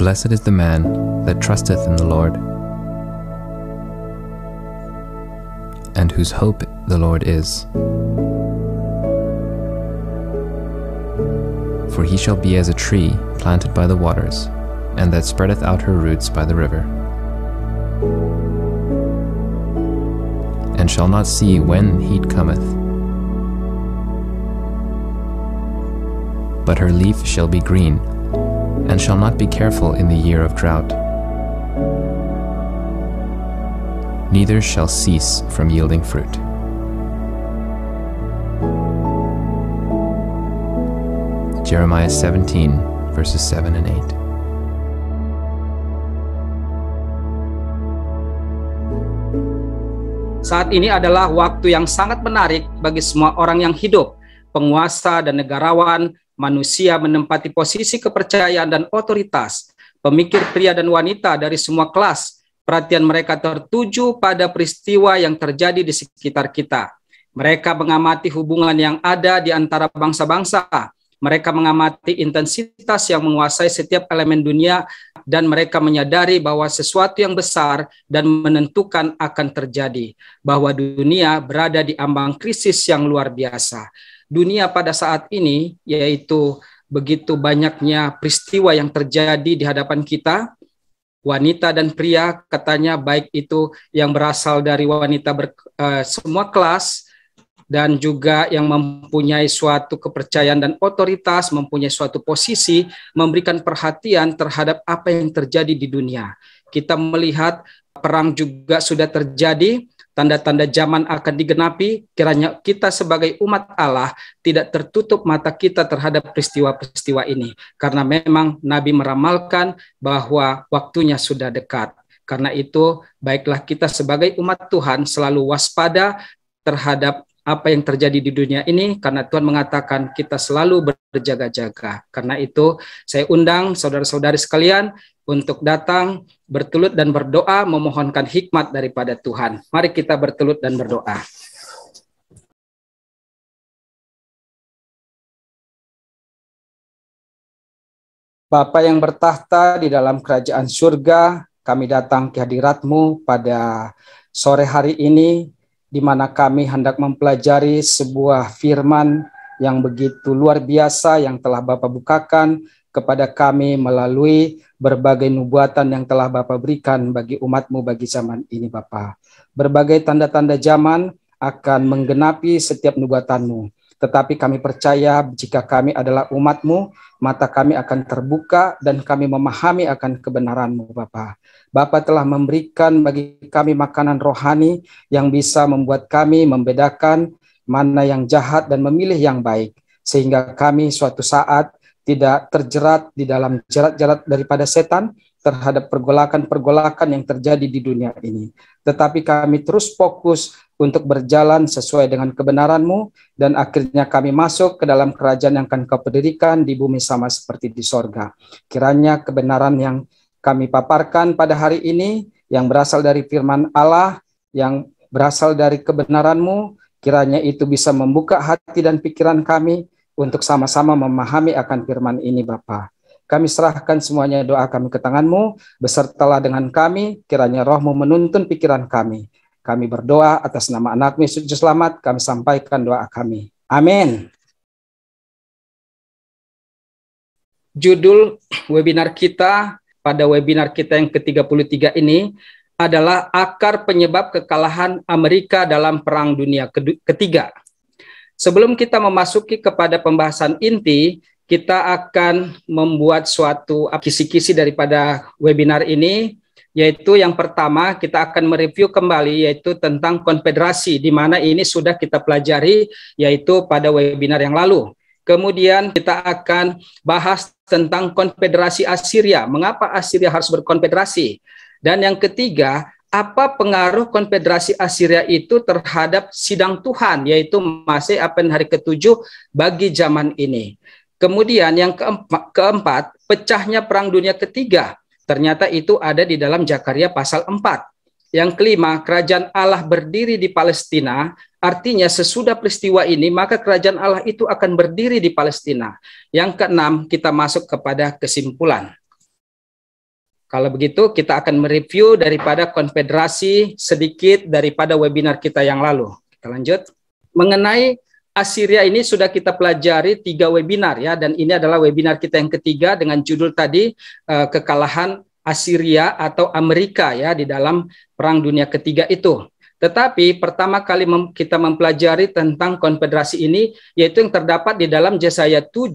Blessed is the man that trusteth in the Lord, and whose hope the Lord is. For he shall be as a tree planted by the waters, and that spreadeth out her roots by the river, and shall not see when heat cometh. But her leaf shall be green, and shall not be careful in the year of drought. Neither shall cease from yielding fruit. Jeremiah 17, verses 7 and 8. Saat ini adalah waktu yang sangat menarik bagi semua orang yang hidup, penguasa dan negarawan, manusia menempati posisi kepercayaan dan otoritas. Pemikir pria dan wanita dari semua kelas, perhatian mereka tertuju pada peristiwa yang terjadi di sekitar kita. Mereka mengamati hubungan yang ada di antara bangsa-bangsa. Mereka mengamati intensitas yang menguasai setiap elemen dunia dan mereka menyadari bahwa sesuatu yang besar dan menentukan akan terjadi, bahwa dunia berada di ambang krisis yang luar biasa. Dunia pada saat ini yaitu begitu banyaknya peristiwa yang terjadi di hadapan kita, wanita dan pria katanya baik itu yang berasal dari wanita ber, uh, semua kelas dan juga yang mempunyai suatu kepercayaan dan otoritas, mempunyai suatu posisi, memberikan perhatian terhadap apa yang terjadi di dunia. Kita melihat perang juga sudah terjadi, tanda-tanda zaman akan digenapi, kiranya kita sebagai umat Allah tidak tertutup mata kita terhadap peristiwa-peristiwa ini. Karena memang Nabi meramalkan bahwa waktunya sudah dekat. Karena itu, baiklah kita sebagai umat Tuhan selalu waspada terhadap apa yang terjadi di dunia ini karena Tuhan mengatakan kita selalu berjaga-jaga. Karena itu saya undang saudara-saudari sekalian untuk datang bertelut dan berdoa memohonkan hikmat daripada Tuhan. Mari kita bertelut dan berdoa. Bapa yang bertahta di dalam kerajaan surga, kami datang ke hadiratmu pada sore hari ini di mana kami hendak mempelajari sebuah firman yang begitu luar biasa yang telah Bapak bukakan kepada kami melalui berbagai nubuatan yang telah Bapak berikan bagi umatmu bagi zaman ini Bapak. Berbagai tanda-tanda zaman akan menggenapi setiap nubuatanmu. Tetapi kami percaya jika kami adalah umatmu, mata kami akan terbuka dan kami memahami akan kebenaranmu Bapak. Bapa telah memberikan bagi kami makanan rohani yang bisa membuat kami membedakan mana yang jahat dan memilih yang baik. Sehingga kami suatu saat tidak terjerat di dalam jerat-jerat daripada setan terhadap pergolakan-pergolakan yang terjadi di dunia ini. Tetapi kami terus fokus untuk berjalan sesuai dengan kebenaranmu dan akhirnya kami masuk ke dalam kerajaan yang akan kau pendirikan di bumi sama seperti di sorga. Kiranya kebenaran yang kami paparkan pada hari ini yang berasal dari firman Allah, yang berasal dari kebenaranmu, kiranya itu bisa membuka hati dan pikiran kami untuk sama-sama memahami akan firman ini Bapa. Kami serahkan semuanya doa kami ke tanganmu, besertalah dengan kami, kiranya rohmu menuntun pikiran kami. Kami berdoa atas nama anakmu Yesus Selamat, kami sampaikan doa kami. Amin. Judul webinar kita pada webinar kita yang ke-33 ini adalah akar penyebab kekalahan Amerika dalam Perang Dunia ketiga. Sebelum kita memasuki kepada pembahasan inti, kita akan membuat suatu kisi-kisi daripada webinar ini, yaitu yang pertama kita akan mereview kembali yaitu tentang konfederasi, di mana ini sudah kita pelajari yaitu pada webinar yang lalu. Kemudian kita akan bahas tentang konfederasi Assyria. Mengapa Assyria harus berkonfederasi? Dan yang ketiga, apa pengaruh konfederasi Assyria itu terhadap sidang Tuhan, yaitu masih apa hari ketujuh bagi zaman ini. Kemudian yang keempat, keempat, pecahnya perang dunia ketiga. Ternyata itu ada di dalam Jakaria pasal 4. Yang kelima, kerajaan Allah berdiri di Palestina Artinya sesudah peristiwa ini maka kerajaan Allah itu akan berdiri di Palestina. Yang keenam kita masuk kepada kesimpulan. Kalau begitu kita akan mereview daripada konfederasi sedikit daripada webinar kita yang lalu. Kita lanjut. Mengenai Assyria ini sudah kita pelajari tiga webinar ya dan ini adalah webinar kita yang ketiga dengan judul tadi uh, kekalahan Assyria atau Amerika ya di dalam perang dunia ketiga itu. Tetapi pertama kali mem kita mempelajari tentang konfederasi ini yaitu yang terdapat di dalam Yesaya 7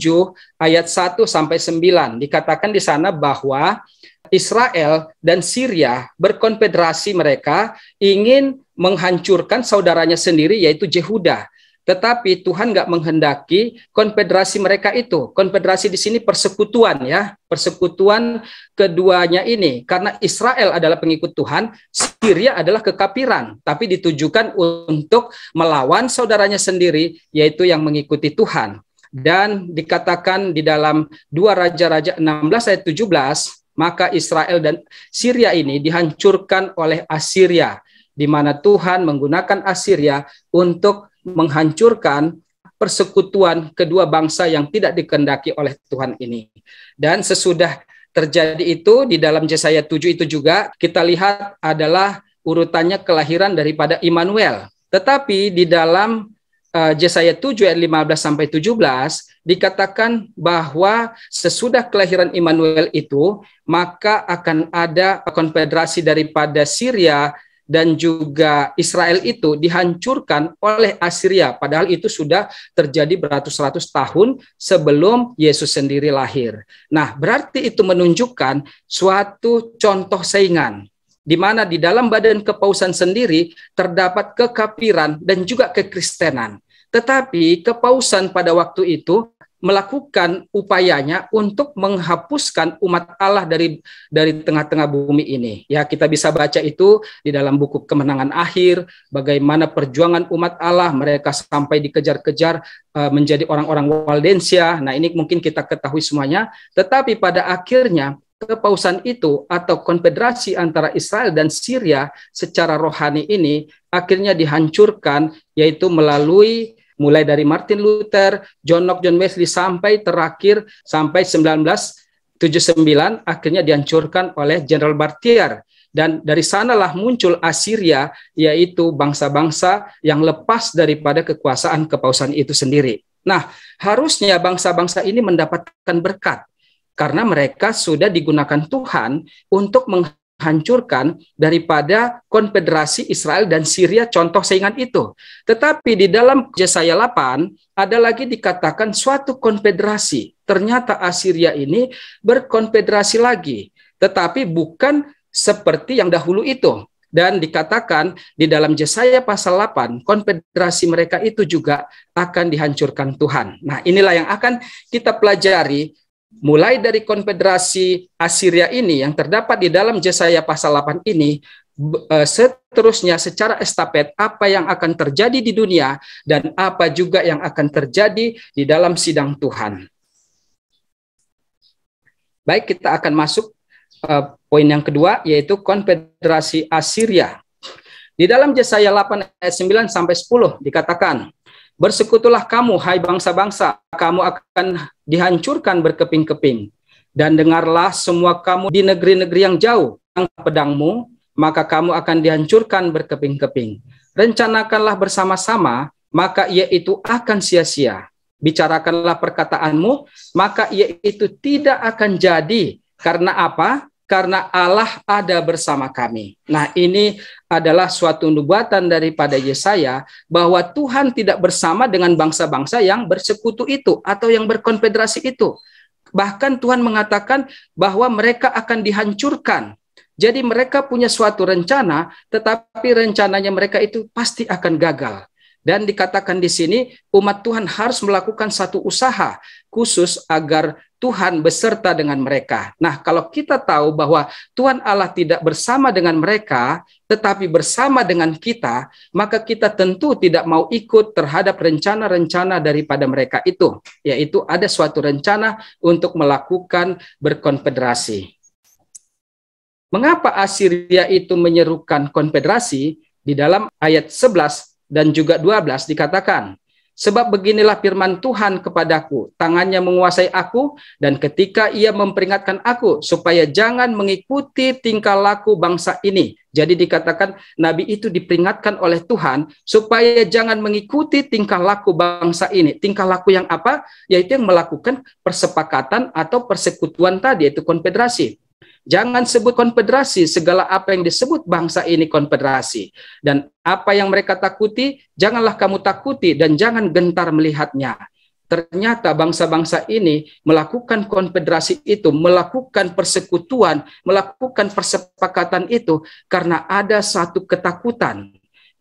ayat 1 sampai 9. Dikatakan di sana bahwa Israel dan Syria berkonfederasi mereka ingin menghancurkan saudaranya sendiri yaitu Jehuda. Tetapi Tuhan nggak menghendaki konfederasi mereka itu. Konfederasi di sini persekutuan ya, persekutuan keduanya ini. Karena Israel adalah pengikut Tuhan, Syria adalah kekapiran, tapi ditujukan untuk melawan saudaranya sendiri, yaitu yang mengikuti Tuhan. Dan dikatakan di dalam dua Raja-Raja 16 ayat 17, maka Israel dan Syria ini dihancurkan oleh Assyria, di mana Tuhan menggunakan Assyria untuk menghancurkan persekutuan kedua bangsa yang tidak dikendaki oleh Tuhan ini. Dan sesudah terjadi itu di dalam Yesaya 7 itu juga kita lihat adalah urutannya kelahiran daripada Immanuel. Tetapi di dalam uh, Yesaya 7 ayat 15 sampai 17 dikatakan bahwa sesudah kelahiran Immanuel itu maka akan ada konfederasi daripada Syria dan juga Israel itu dihancurkan oleh Assyria padahal itu sudah terjadi beratus-ratus tahun sebelum Yesus sendiri lahir. Nah, berarti itu menunjukkan suatu contoh saingan di mana di dalam badan kepausan sendiri terdapat kekafiran dan juga kekristenan. Tetapi kepausan pada waktu itu melakukan upayanya untuk menghapuskan umat Allah dari dari tengah-tengah bumi ini. Ya, kita bisa baca itu di dalam buku Kemenangan Akhir, bagaimana perjuangan umat Allah mereka sampai dikejar-kejar uh, menjadi orang-orang Waldensia. Nah, ini mungkin kita ketahui semuanya, tetapi pada akhirnya kepausan itu atau konfederasi antara Israel dan Syria secara rohani ini akhirnya dihancurkan yaitu melalui mulai dari Martin Luther, John Knox, John Wesley sampai terakhir sampai 1979 akhirnya dihancurkan oleh General Bartier dan dari sanalah muncul Assyria yaitu bangsa-bangsa yang lepas daripada kekuasaan kepausan itu sendiri. Nah, harusnya bangsa-bangsa ini mendapatkan berkat karena mereka sudah digunakan Tuhan untuk meng hancurkan daripada konfederasi Israel dan Syria contoh saingan itu. Tetapi di dalam Yesaya 8 ada lagi dikatakan suatu konfederasi. Ternyata Assyria ini berkonfederasi lagi, tetapi bukan seperti yang dahulu itu. Dan dikatakan di dalam Yesaya pasal 8, konfederasi mereka itu juga akan dihancurkan Tuhan. Nah, inilah yang akan kita pelajari mulai dari konfederasi Assyria ini yang terdapat di dalam Yesaya pasal 8 ini eh, seterusnya secara estafet apa yang akan terjadi di dunia dan apa juga yang akan terjadi di dalam sidang Tuhan. Baik, kita akan masuk uh, poin yang kedua yaitu konfederasi Assyria. Di dalam Yesaya 8 ayat 9 sampai 10 dikatakan, Bersekutulah kamu, hai bangsa-bangsa, kamu akan dihancurkan berkeping-keping. Dan dengarlah semua kamu di negeri-negeri yang jauh, pedangmu, maka kamu akan dihancurkan berkeping-keping. Rencanakanlah bersama-sama, maka ia itu akan sia-sia. Bicarakanlah perkataanmu, maka ia itu tidak akan jadi. Karena apa? Karena Allah ada bersama kami. Nah, ini adalah suatu nubuatan daripada Yesaya bahwa Tuhan tidak bersama dengan bangsa-bangsa yang bersekutu itu atau yang berkonfederasi itu. Bahkan Tuhan mengatakan bahwa mereka akan dihancurkan. Jadi mereka punya suatu rencana, tetapi rencananya mereka itu pasti akan gagal. Dan dikatakan di sini umat Tuhan harus melakukan satu usaha khusus agar Tuhan beserta dengan mereka. Nah, kalau kita tahu bahwa Tuhan Allah tidak bersama dengan mereka, tetapi bersama dengan kita, maka kita tentu tidak mau ikut terhadap rencana-rencana daripada mereka itu, yaitu ada suatu rencana untuk melakukan berkonfederasi. Mengapa Assyria itu menyerukan konfederasi? Di dalam ayat 11 dan juga 12 dikatakan, Sebab beginilah firman Tuhan kepadaku, tangannya menguasai aku, dan ketika ia memperingatkan aku, supaya jangan mengikuti tingkah laku bangsa ini. Jadi dikatakan Nabi itu diperingatkan oleh Tuhan, supaya jangan mengikuti tingkah laku bangsa ini. Tingkah laku yang apa? Yaitu yang melakukan persepakatan atau persekutuan tadi, yaitu konfederasi. Jangan sebut konfederasi, segala apa yang disebut bangsa ini konfederasi. Dan apa yang mereka takuti, janganlah kamu takuti dan jangan gentar melihatnya. Ternyata bangsa-bangsa ini melakukan konfederasi itu, melakukan persekutuan, melakukan persepakatan itu karena ada satu ketakutan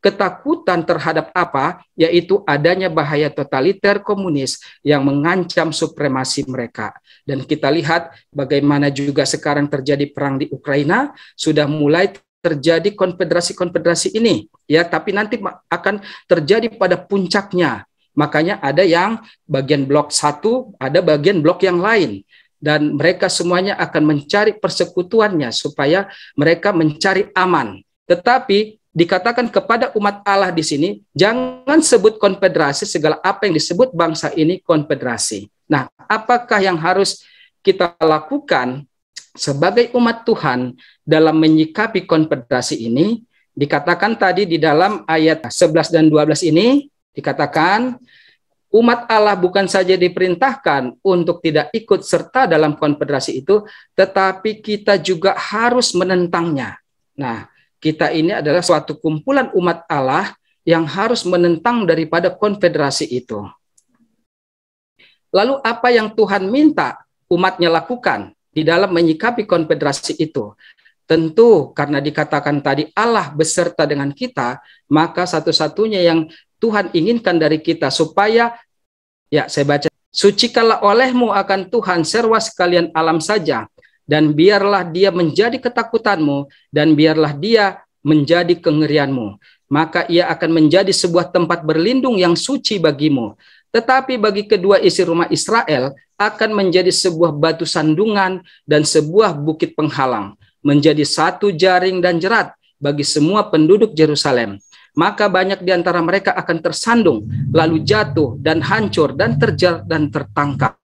ketakutan terhadap apa? Yaitu adanya bahaya totaliter komunis yang mengancam supremasi mereka. Dan kita lihat bagaimana juga sekarang terjadi perang di Ukraina, sudah mulai terjadi konfederasi-konfederasi ini. Ya, tapi nanti akan terjadi pada puncaknya. Makanya ada yang bagian blok satu, ada bagian blok yang lain dan mereka semuanya akan mencari persekutuannya supaya mereka mencari aman. Tetapi dikatakan kepada umat Allah di sini, jangan sebut konfederasi segala apa yang disebut bangsa ini konfederasi. Nah, apakah yang harus kita lakukan sebagai umat Tuhan dalam menyikapi konfederasi ini? Dikatakan tadi di dalam ayat 11 dan 12 ini, dikatakan umat Allah bukan saja diperintahkan untuk tidak ikut serta dalam konfederasi itu, tetapi kita juga harus menentangnya. Nah, kita ini adalah suatu kumpulan umat Allah yang harus menentang daripada konfederasi itu. Lalu apa yang Tuhan minta umatnya lakukan di dalam menyikapi konfederasi itu? Tentu karena dikatakan tadi Allah beserta dengan kita, maka satu-satunya yang Tuhan inginkan dari kita supaya ya saya baca sucikanlah olehmu akan Tuhan serwa sekalian alam saja dan biarlah dia menjadi ketakutanmu dan biarlah dia menjadi kengerianmu. Maka ia akan menjadi sebuah tempat berlindung yang suci bagimu. Tetapi bagi kedua isi rumah Israel akan menjadi sebuah batu sandungan dan sebuah bukit penghalang menjadi satu jaring dan jerat bagi semua penduduk Yerusalem. Maka banyak di antara mereka akan tersandung lalu jatuh dan hancur dan terjar dan tertangkap.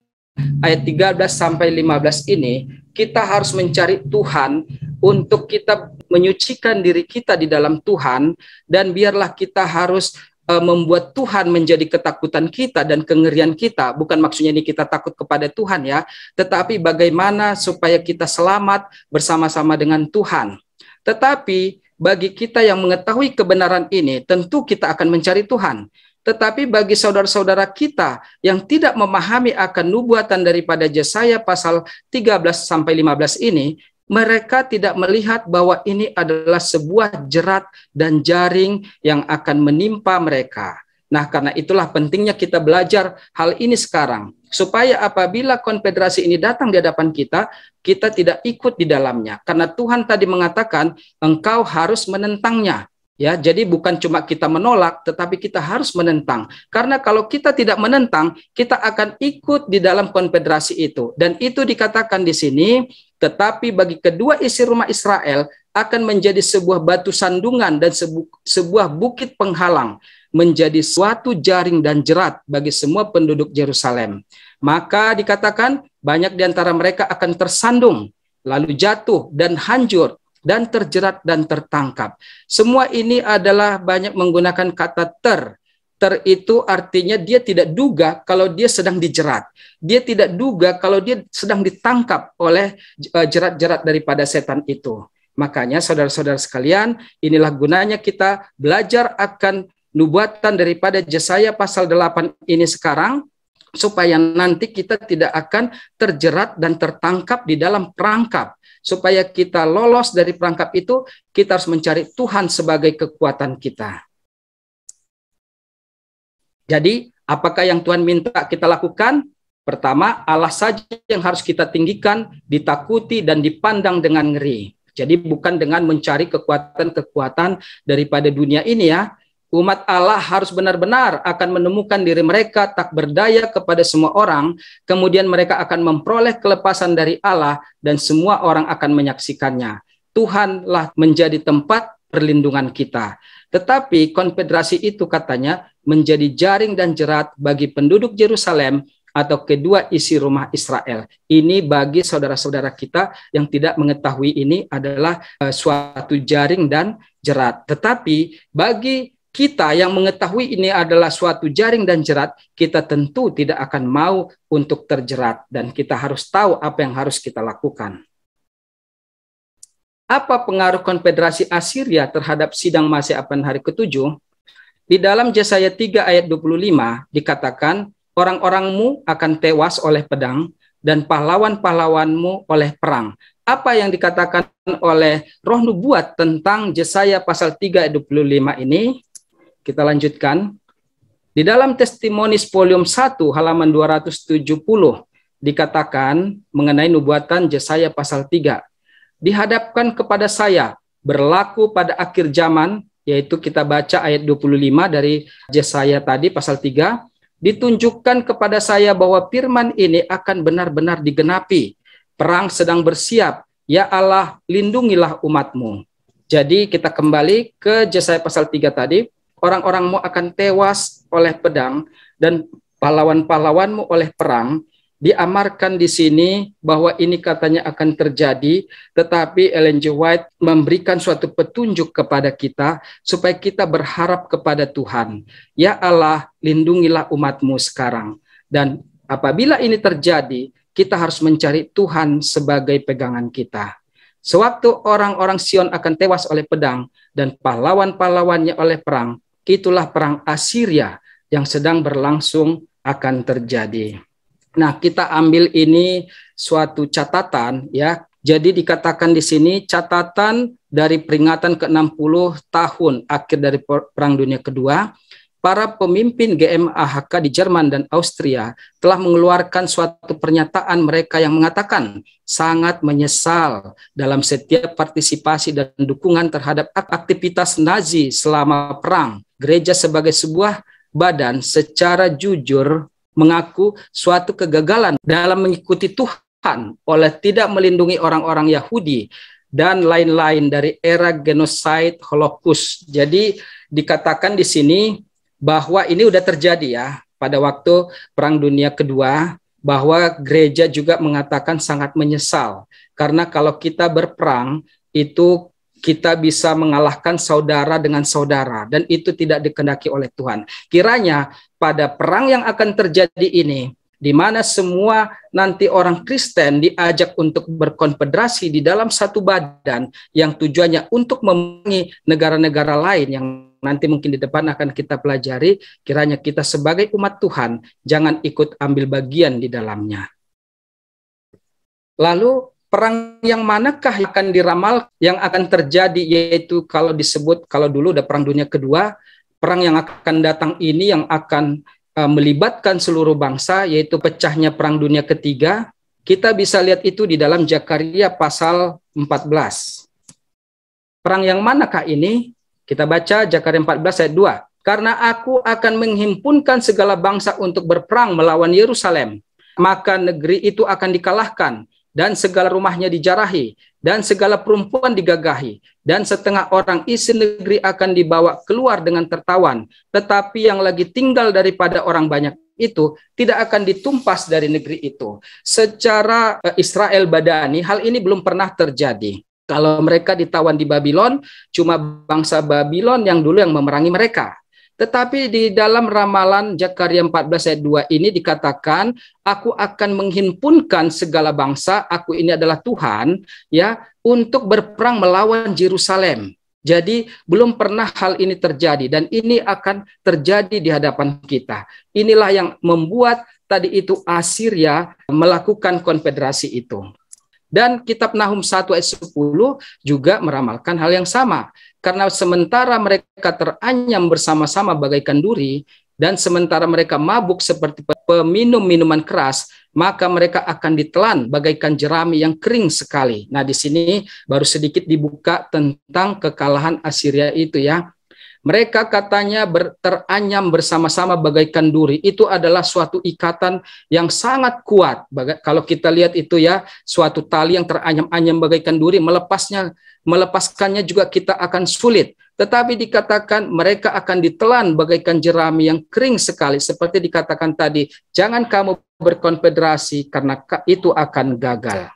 Ayat 13 sampai 15 ini kita harus mencari Tuhan untuk kita menyucikan diri kita di dalam Tuhan dan biarlah kita harus uh, membuat Tuhan menjadi ketakutan kita dan kengerian kita. Bukan maksudnya ini kita takut kepada Tuhan ya, tetapi bagaimana supaya kita selamat bersama-sama dengan Tuhan. Tetapi bagi kita yang mengetahui kebenaran ini, tentu kita akan mencari Tuhan. Tetapi bagi saudara-saudara kita yang tidak memahami akan nubuatan daripada Yesaya pasal 13 sampai 15 ini, mereka tidak melihat bahwa ini adalah sebuah jerat dan jaring yang akan menimpa mereka. Nah, karena itulah pentingnya kita belajar hal ini sekarang, supaya apabila konfederasi ini datang di hadapan kita, kita tidak ikut di dalamnya. Karena Tuhan tadi mengatakan, engkau harus menentangnya. Ya, jadi bukan cuma kita menolak, tetapi kita harus menentang. Karena kalau kita tidak menentang, kita akan ikut di dalam konfederasi itu. Dan itu dikatakan di sini, tetapi bagi kedua isi rumah Israel akan menjadi sebuah batu sandungan dan sebu sebuah bukit penghalang, menjadi suatu jaring dan jerat bagi semua penduduk Yerusalem. Maka dikatakan banyak di antara mereka akan tersandung, lalu jatuh dan hancur dan terjerat dan tertangkap. Semua ini adalah banyak menggunakan kata ter. Ter itu artinya dia tidak duga kalau dia sedang dijerat. Dia tidak duga kalau dia sedang ditangkap oleh eh, jerat-jerat daripada setan itu. Makanya saudara-saudara sekalian, inilah gunanya kita belajar akan nubuatan daripada Yesaya pasal 8 ini sekarang supaya nanti kita tidak akan terjerat dan tertangkap di dalam perangkap supaya kita lolos dari perangkap itu, kita harus mencari Tuhan sebagai kekuatan kita. Jadi, apakah yang Tuhan minta kita lakukan? Pertama, Allah saja yang harus kita tinggikan, ditakuti, dan dipandang dengan ngeri. Jadi bukan dengan mencari kekuatan-kekuatan daripada dunia ini ya, umat Allah harus benar-benar akan menemukan diri mereka tak berdaya kepada semua orang, kemudian mereka akan memperoleh kelepasan dari Allah dan semua orang akan menyaksikannya. Tuhanlah menjadi tempat perlindungan kita. Tetapi konfederasi itu katanya menjadi jaring dan jerat bagi penduduk Yerusalem atau kedua isi rumah Israel. Ini bagi saudara-saudara kita yang tidak mengetahui ini adalah uh, suatu jaring dan jerat. Tetapi bagi kita yang mengetahui ini adalah suatu jaring dan jerat, kita tentu tidak akan mau untuk terjerat dan kita harus tahu apa yang harus kita lakukan. Apa pengaruh konfederasi Assyria terhadap sidang masa apan hari ketujuh? Di dalam Yesaya 3 ayat 25 dikatakan, orang-orangmu akan tewas oleh pedang dan pahlawan-pahlawanmu oleh perang. Apa yang dikatakan oleh roh nubuat tentang Yesaya pasal 3 ayat 25 ini? Kita lanjutkan. Di dalam Testimonies volume 1 halaman 270 dikatakan mengenai nubuatan Yesaya pasal 3. Dihadapkan kepada saya berlaku pada akhir zaman yaitu kita baca ayat 25 dari Yesaya tadi pasal 3 ditunjukkan kepada saya bahwa firman ini akan benar-benar digenapi. Perang sedang bersiap. Ya Allah, lindungilah umatmu. Jadi kita kembali ke Yesaya pasal 3 tadi orang-orangmu akan tewas oleh pedang dan pahlawan-pahlawanmu oleh perang, diamarkan di sini bahwa ini katanya akan terjadi, tetapi Ellen G. White memberikan suatu petunjuk kepada kita supaya kita berharap kepada Tuhan. Ya Allah, lindungilah umatmu sekarang. Dan apabila ini terjadi, kita harus mencari Tuhan sebagai pegangan kita. Sewaktu orang-orang Sion akan tewas oleh pedang dan pahlawan-pahlawannya oleh perang, itulah perang Assyria yang sedang berlangsung akan terjadi. Nah, kita ambil ini suatu catatan ya. Jadi dikatakan di sini catatan dari peringatan ke-60 tahun akhir dari Perang Dunia Kedua para pemimpin GMAHK di Jerman dan Austria telah mengeluarkan suatu pernyataan mereka yang mengatakan sangat menyesal dalam setiap partisipasi dan dukungan terhadap aktivitas Nazi selama perang. Gereja sebagai sebuah badan secara jujur mengaku suatu kegagalan dalam mengikuti Tuhan oleh tidak melindungi orang-orang Yahudi dan lain-lain dari era genosid Holocaust. Jadi dikatakan di sini bahwa ini sudah terjadi ya pada waktu Perang Dunia Kedua bahwa gereja juga mengatakan sangat menyesal karena kalau kita berperang itu kita bisa mengalahkan saudara dengan saudara dan itu tidak dikendaki oleh Tuhan. Kiranya pada perang yang akan terjadi ini di mana semua nanti orang Kristen diajak untuk berkonfederasi di dalam satu badan yang tujuannya untuk memenuhi negara-negara lain yang nanti mungkin di depan akan kita pelajari, kiranya kita sebagai umat Tuhan jangan ikut ambil bagian di dalamnya. Lalu perang yang manakah yang akan diramal yang akan terjadi yaitu kalau disebut kalau dulu udah perang dunia kedua, perang yang akan datang ini yang akan uh, melibatkan seluruh bangsa yaitu pecahnya perang dunia ketiga. Kita bisa lihat itu di dalam Jakaria pasal 14. Perang yang manakah ini? Kita baca Jakaria 14 ayat 2. Karena aku akan menghimpunkan segala bangsa untuk berperang melawan Yerusalem, maka negeri itu akan dikalahkan dan segala rumahnya dijarahi dan segala perempuan digagahi dan setengah orang isi negeri akan dibawa keluar dengan tertawan. Tetapi yang lagi tinggal daripada orang banyak itu tidak akan ditumpas dari negeri itu. Secara eh, Israel badani hal ini belum pernah terjadi. Kalau mereka ditawan di Babylon, cuma bangsa Babylon yang dulu yang memerangi mereka. Tetapi di dalam ramalan Jakaria 14 ayat 2 ini dikatakan, aku akan menghimpunkan segala bangsa, aku ini adalah Tuhan, ya, untuk berperang melawan Yerusalem. Jadi belum pernah hal ini terjadi dan ini akan terjadi di hadapan kita. Inilah yang membuat tadi itu Assyria melakukan konfederasi itu. Dan kitab Nahum 1 ayat 10 juga meramalkan hal yang sama. Karena sementara mereka teranyam bersama-sama bagaikan duri, dan sementara mereka mabuk seperti peminum minuman keras, maka mereka akan ditelan bagaikan jerami yang kering sekali. Nah, di sini baru sedikit dibuka tentang kekalahan Assyria itu ya. Mereka katanya ber, teranyam bersama-sama bagaikan duri. Itu adalah suatu ikatan yang sangat kuat. Baga kalau kita lihat itu ya, suatu tali yang teranyam-anyam bagaikan duri, melepasnya melepaskannya juga kita akan sulit. Tetapi dikatakan mereka akan ditelan bagaikan jerami yang kering sekali. Seperti dikatakan tadi, jangan kamu berkonfederasi karena itu akan gagal.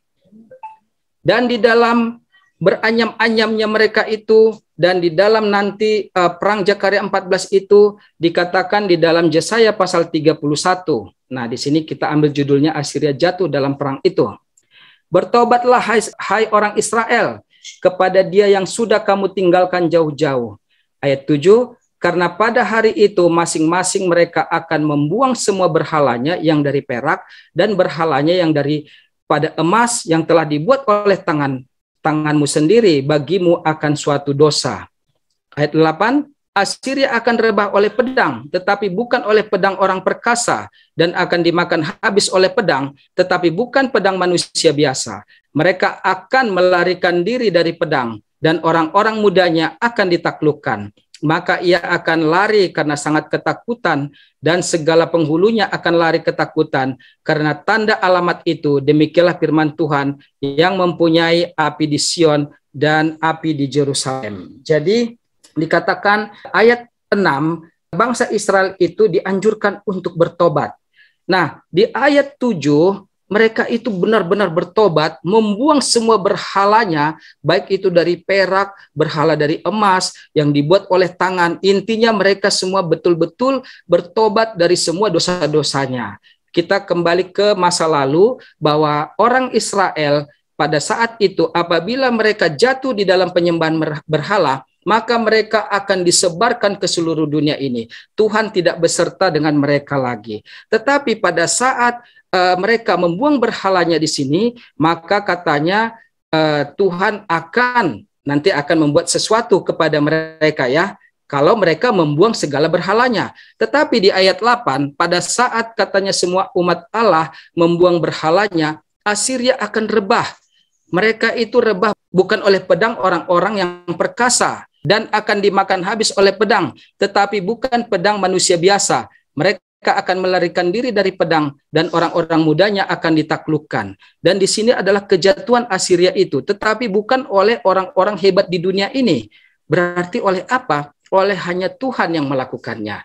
Dan di dalam beranyam-anyamnya mereka itu dan di dalam nanti uh, perang Jakaria 14 itu dikatakan di dalam Yesaya pasal 31. Nah, di sini kita ambil judulnya Assyria jatuh dalam perang itu. Bertobatlah hai, hai orang Israel kepada dia yang sudah kamu tinggalkan jauh-jauh. Ayat 7, karena pada hari itu masing-masing mereka akan membuang semua berhalanya yang dari perak dan berhalanya yang dari pada emas yang telah dibuat oleh tangan tanganmu sendiri bagimu akan suatu dosa. Ayat 8, Assyria akan rebah oleh pedang, tetapi bukan oleh pedang orang perkasa, dan akan dimakan habis oleh pedang, tetapi bukan pedang manusia biasa. Mereka akan melarikan diri dari pedang, dan orang-orang mudanya akan ditaklukkan maka ia akan lari karena sangat ketakutan dan segala penghulunya akan lari ketakutan karena tanda alamat itu demikianlah firman Tuhan yang mempunyai api di Sion dan api di Jerusalem. Jadi dikatakan ayat 6 bangsa Israel itu dianjurkan untuk bertobat. Nah, di ayat 7 mereka itu benar-benar bertobat, membuang semua berhalanya, baik itu dari perak, berhala dari emas yang dibuat oleh tangan. Intinya mereka semua betul-betul bertobat dari semua dosa-dosanya. Kita kembali ke masa lalu bahwa orang Israel pada saat itu apabila mereka jatuh di dalam penyembahan berhala, maka mereka akan disebarkan ke seluruh dunia ini. Tuhan tidak beserta dengan mereka lagi. Tetapi pada saat uh, mereka membuang berhalanya di sini, maka katanya uh, Tuhan akan nanti akan membuat sesuatu kepada mereka ya kalau mereka membuang segala berhalanya. Tetapi di ayat 8, pada saat katanya semua umat Allah membuang berhalanya, Assyria akan rebah. Mereka itu rebah bukan oleh pedang orang-orang yang perkasa dan akan dimakan habis oleh pedang, tetapi bukan pedang manusia biasa. Mereka akan melarikan diri dari pedang dan orang-orang mudanya akan ditaklukkan. Dan di sini adalah kejatuhan Assyria itu, tetapi bukan oleh orang-orang hebat di dunia ini. Berarti oleh apa? Oleh hanya Tuhan yang melakukannya.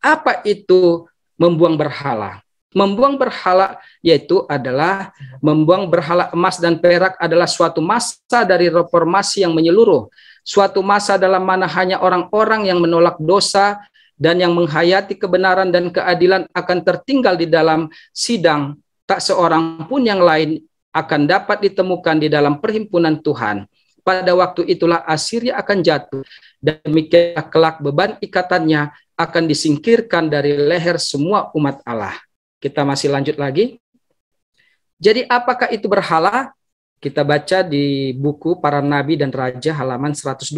Apa itu membuang berhala? Membuang berhala yaitu adalah membuang berhala emas dan perak adalah suatu masa dari reformasi yang menyeluruh. Suatu masa dalam mana hanya orang-orang yang menolak dosa dan yang menghayati kebenaran dan keadilan akan tertinggal di dalam sidang, tak seorang pun yang lain akan dapat ditemukan di dalam perhimpunan Tuhan. Pada waktu itulah Assyria akan jatuh, dan demikianlah kelak beban ikatannya akan disingkirkan dari leher semua umat Allah. Kita masih lanjut lagi. Jadi apakah itu berhala? Kita baca di buku Para Nabi dan Raja halaman 102.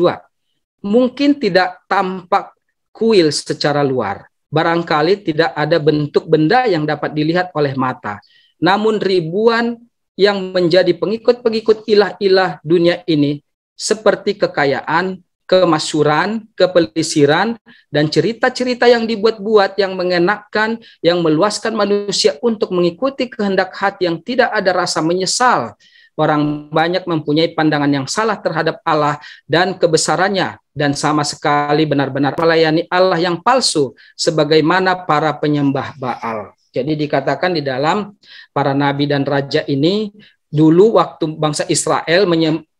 Mungkin tidak tampak kuil secara luar. Barangkali tidak ada bentuk benda yang dapat dilihat oleh mata. Namun ribuan yang menjadi pengikut-pengikut ilah-ilah dunia ini seperti kekayaan, kemasyuran, kepelisiran, dan cerita-cerita yang dibuat-buat yang mengenakkan, yang meluaskan manusia untuk mengikuti kehendak hati yang tidak ada rasa menyesal, orang banyak mempunyai pandangan yang salah terhadap Allah dan kebesarannya dan sama sekali benar-benar melayani Allah yang palsu sebagaimana para penyembah Baal. Jadi dikatakan di dalam para nabi dan raja ini dulu waktu bangsa Israel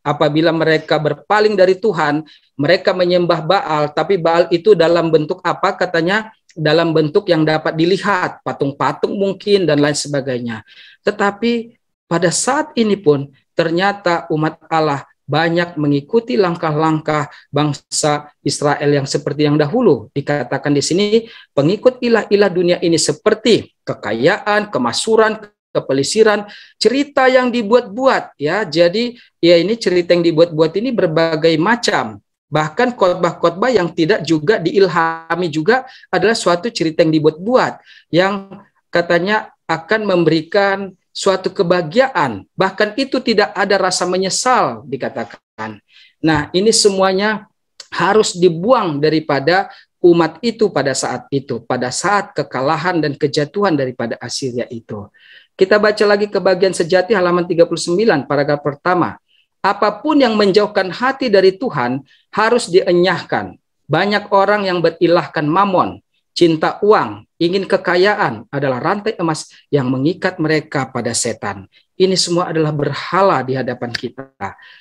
apabila mereka berpaling dari Tuhan, mereka menyembah Baal, tapi Baal itu dalam bentuk apa katanya? Dalam bentuk yang dapat dilihat, patung-patung mungkin dan lain sebagainya. Tetapi pada saat ini pun ternyata umat Allah banyak mengikuti langkah-langkah bangsa Israel yang seperti yang dahulu. Dikatakan di sini pengikut ilah-ilah dunia ini seperti kekayaan, kemasuran, kepelisiran, cerita yang dibuat-buat ya. Jadi ya ini cerita yang dibuat-buat ini berbagai macam. Bahkan khotbah-khotbah yang tidak juga diilhami juga adalah suatu cerita yang dibuat-buat yang katanya akan memberikan suatu kebahagiaan, bahkan itu tidak ada rasa menyesal dikatakan. Nah, ini semuanya harus dibuang daripada umat itu pada saat itu, pada saat kekalahan dan kejatuhan daripada Assyria itu. Kita baca lagi ke bagian sejati halaman 39 paragraf pertama. Apa pun yang menjauhkan hati dari Tuhan harus dienyahkan. Banyak orang yang berilahkan mamon, cinta uang, ingin kekayaan adalah rantai emas yang mengikat mereka pada setan. Ini semua adalah berhala di hadapan kita.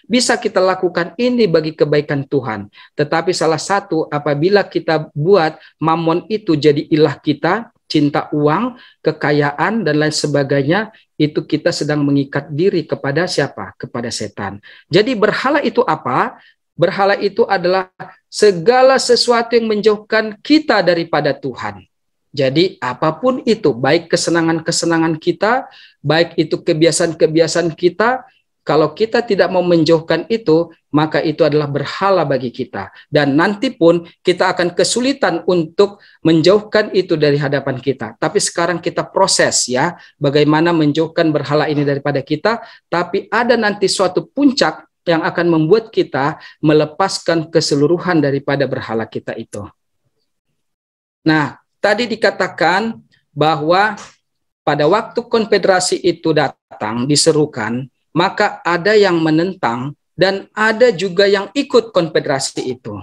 Bisa kita lakukan ini bagi kebaikan Tuhan. Tetapi salah satu apabila kita buat mamon itu jadi ilah kita, cinta uang, kekayaan, dan lain sebagainya, itu kita sedang mengikat diri kepada siapa? Kepada setan. Jadi berhala itu apa? Berhala itu adalah segala sesuatu yang menjauhkan kita daripada Tuhan. Jadi apa pun itu, baik kesenangan-kesenangan kita, baik itu kebiasaan-kebiasaan kita, kalau kita tidak mau menjauhkan itu, maka itu adalah berhala bagi kita. Dan nanti pun kita akan kesulitan untuk menjauhkan itu dari hadapan kita. Tapi sekarang kita proses ya, bagaimana menjauhkan berhala ini daripada kita. Tapi ada nanti suatu puncak yang akan membuat kita melepaskan keseluruhan daripada berhala kita itu. Nah, tadi dikatakan bahwa pada waktu konfederasi itu datang, diserukan, maka ada yang menentang dan ada juga yang ikut konfederasi itu.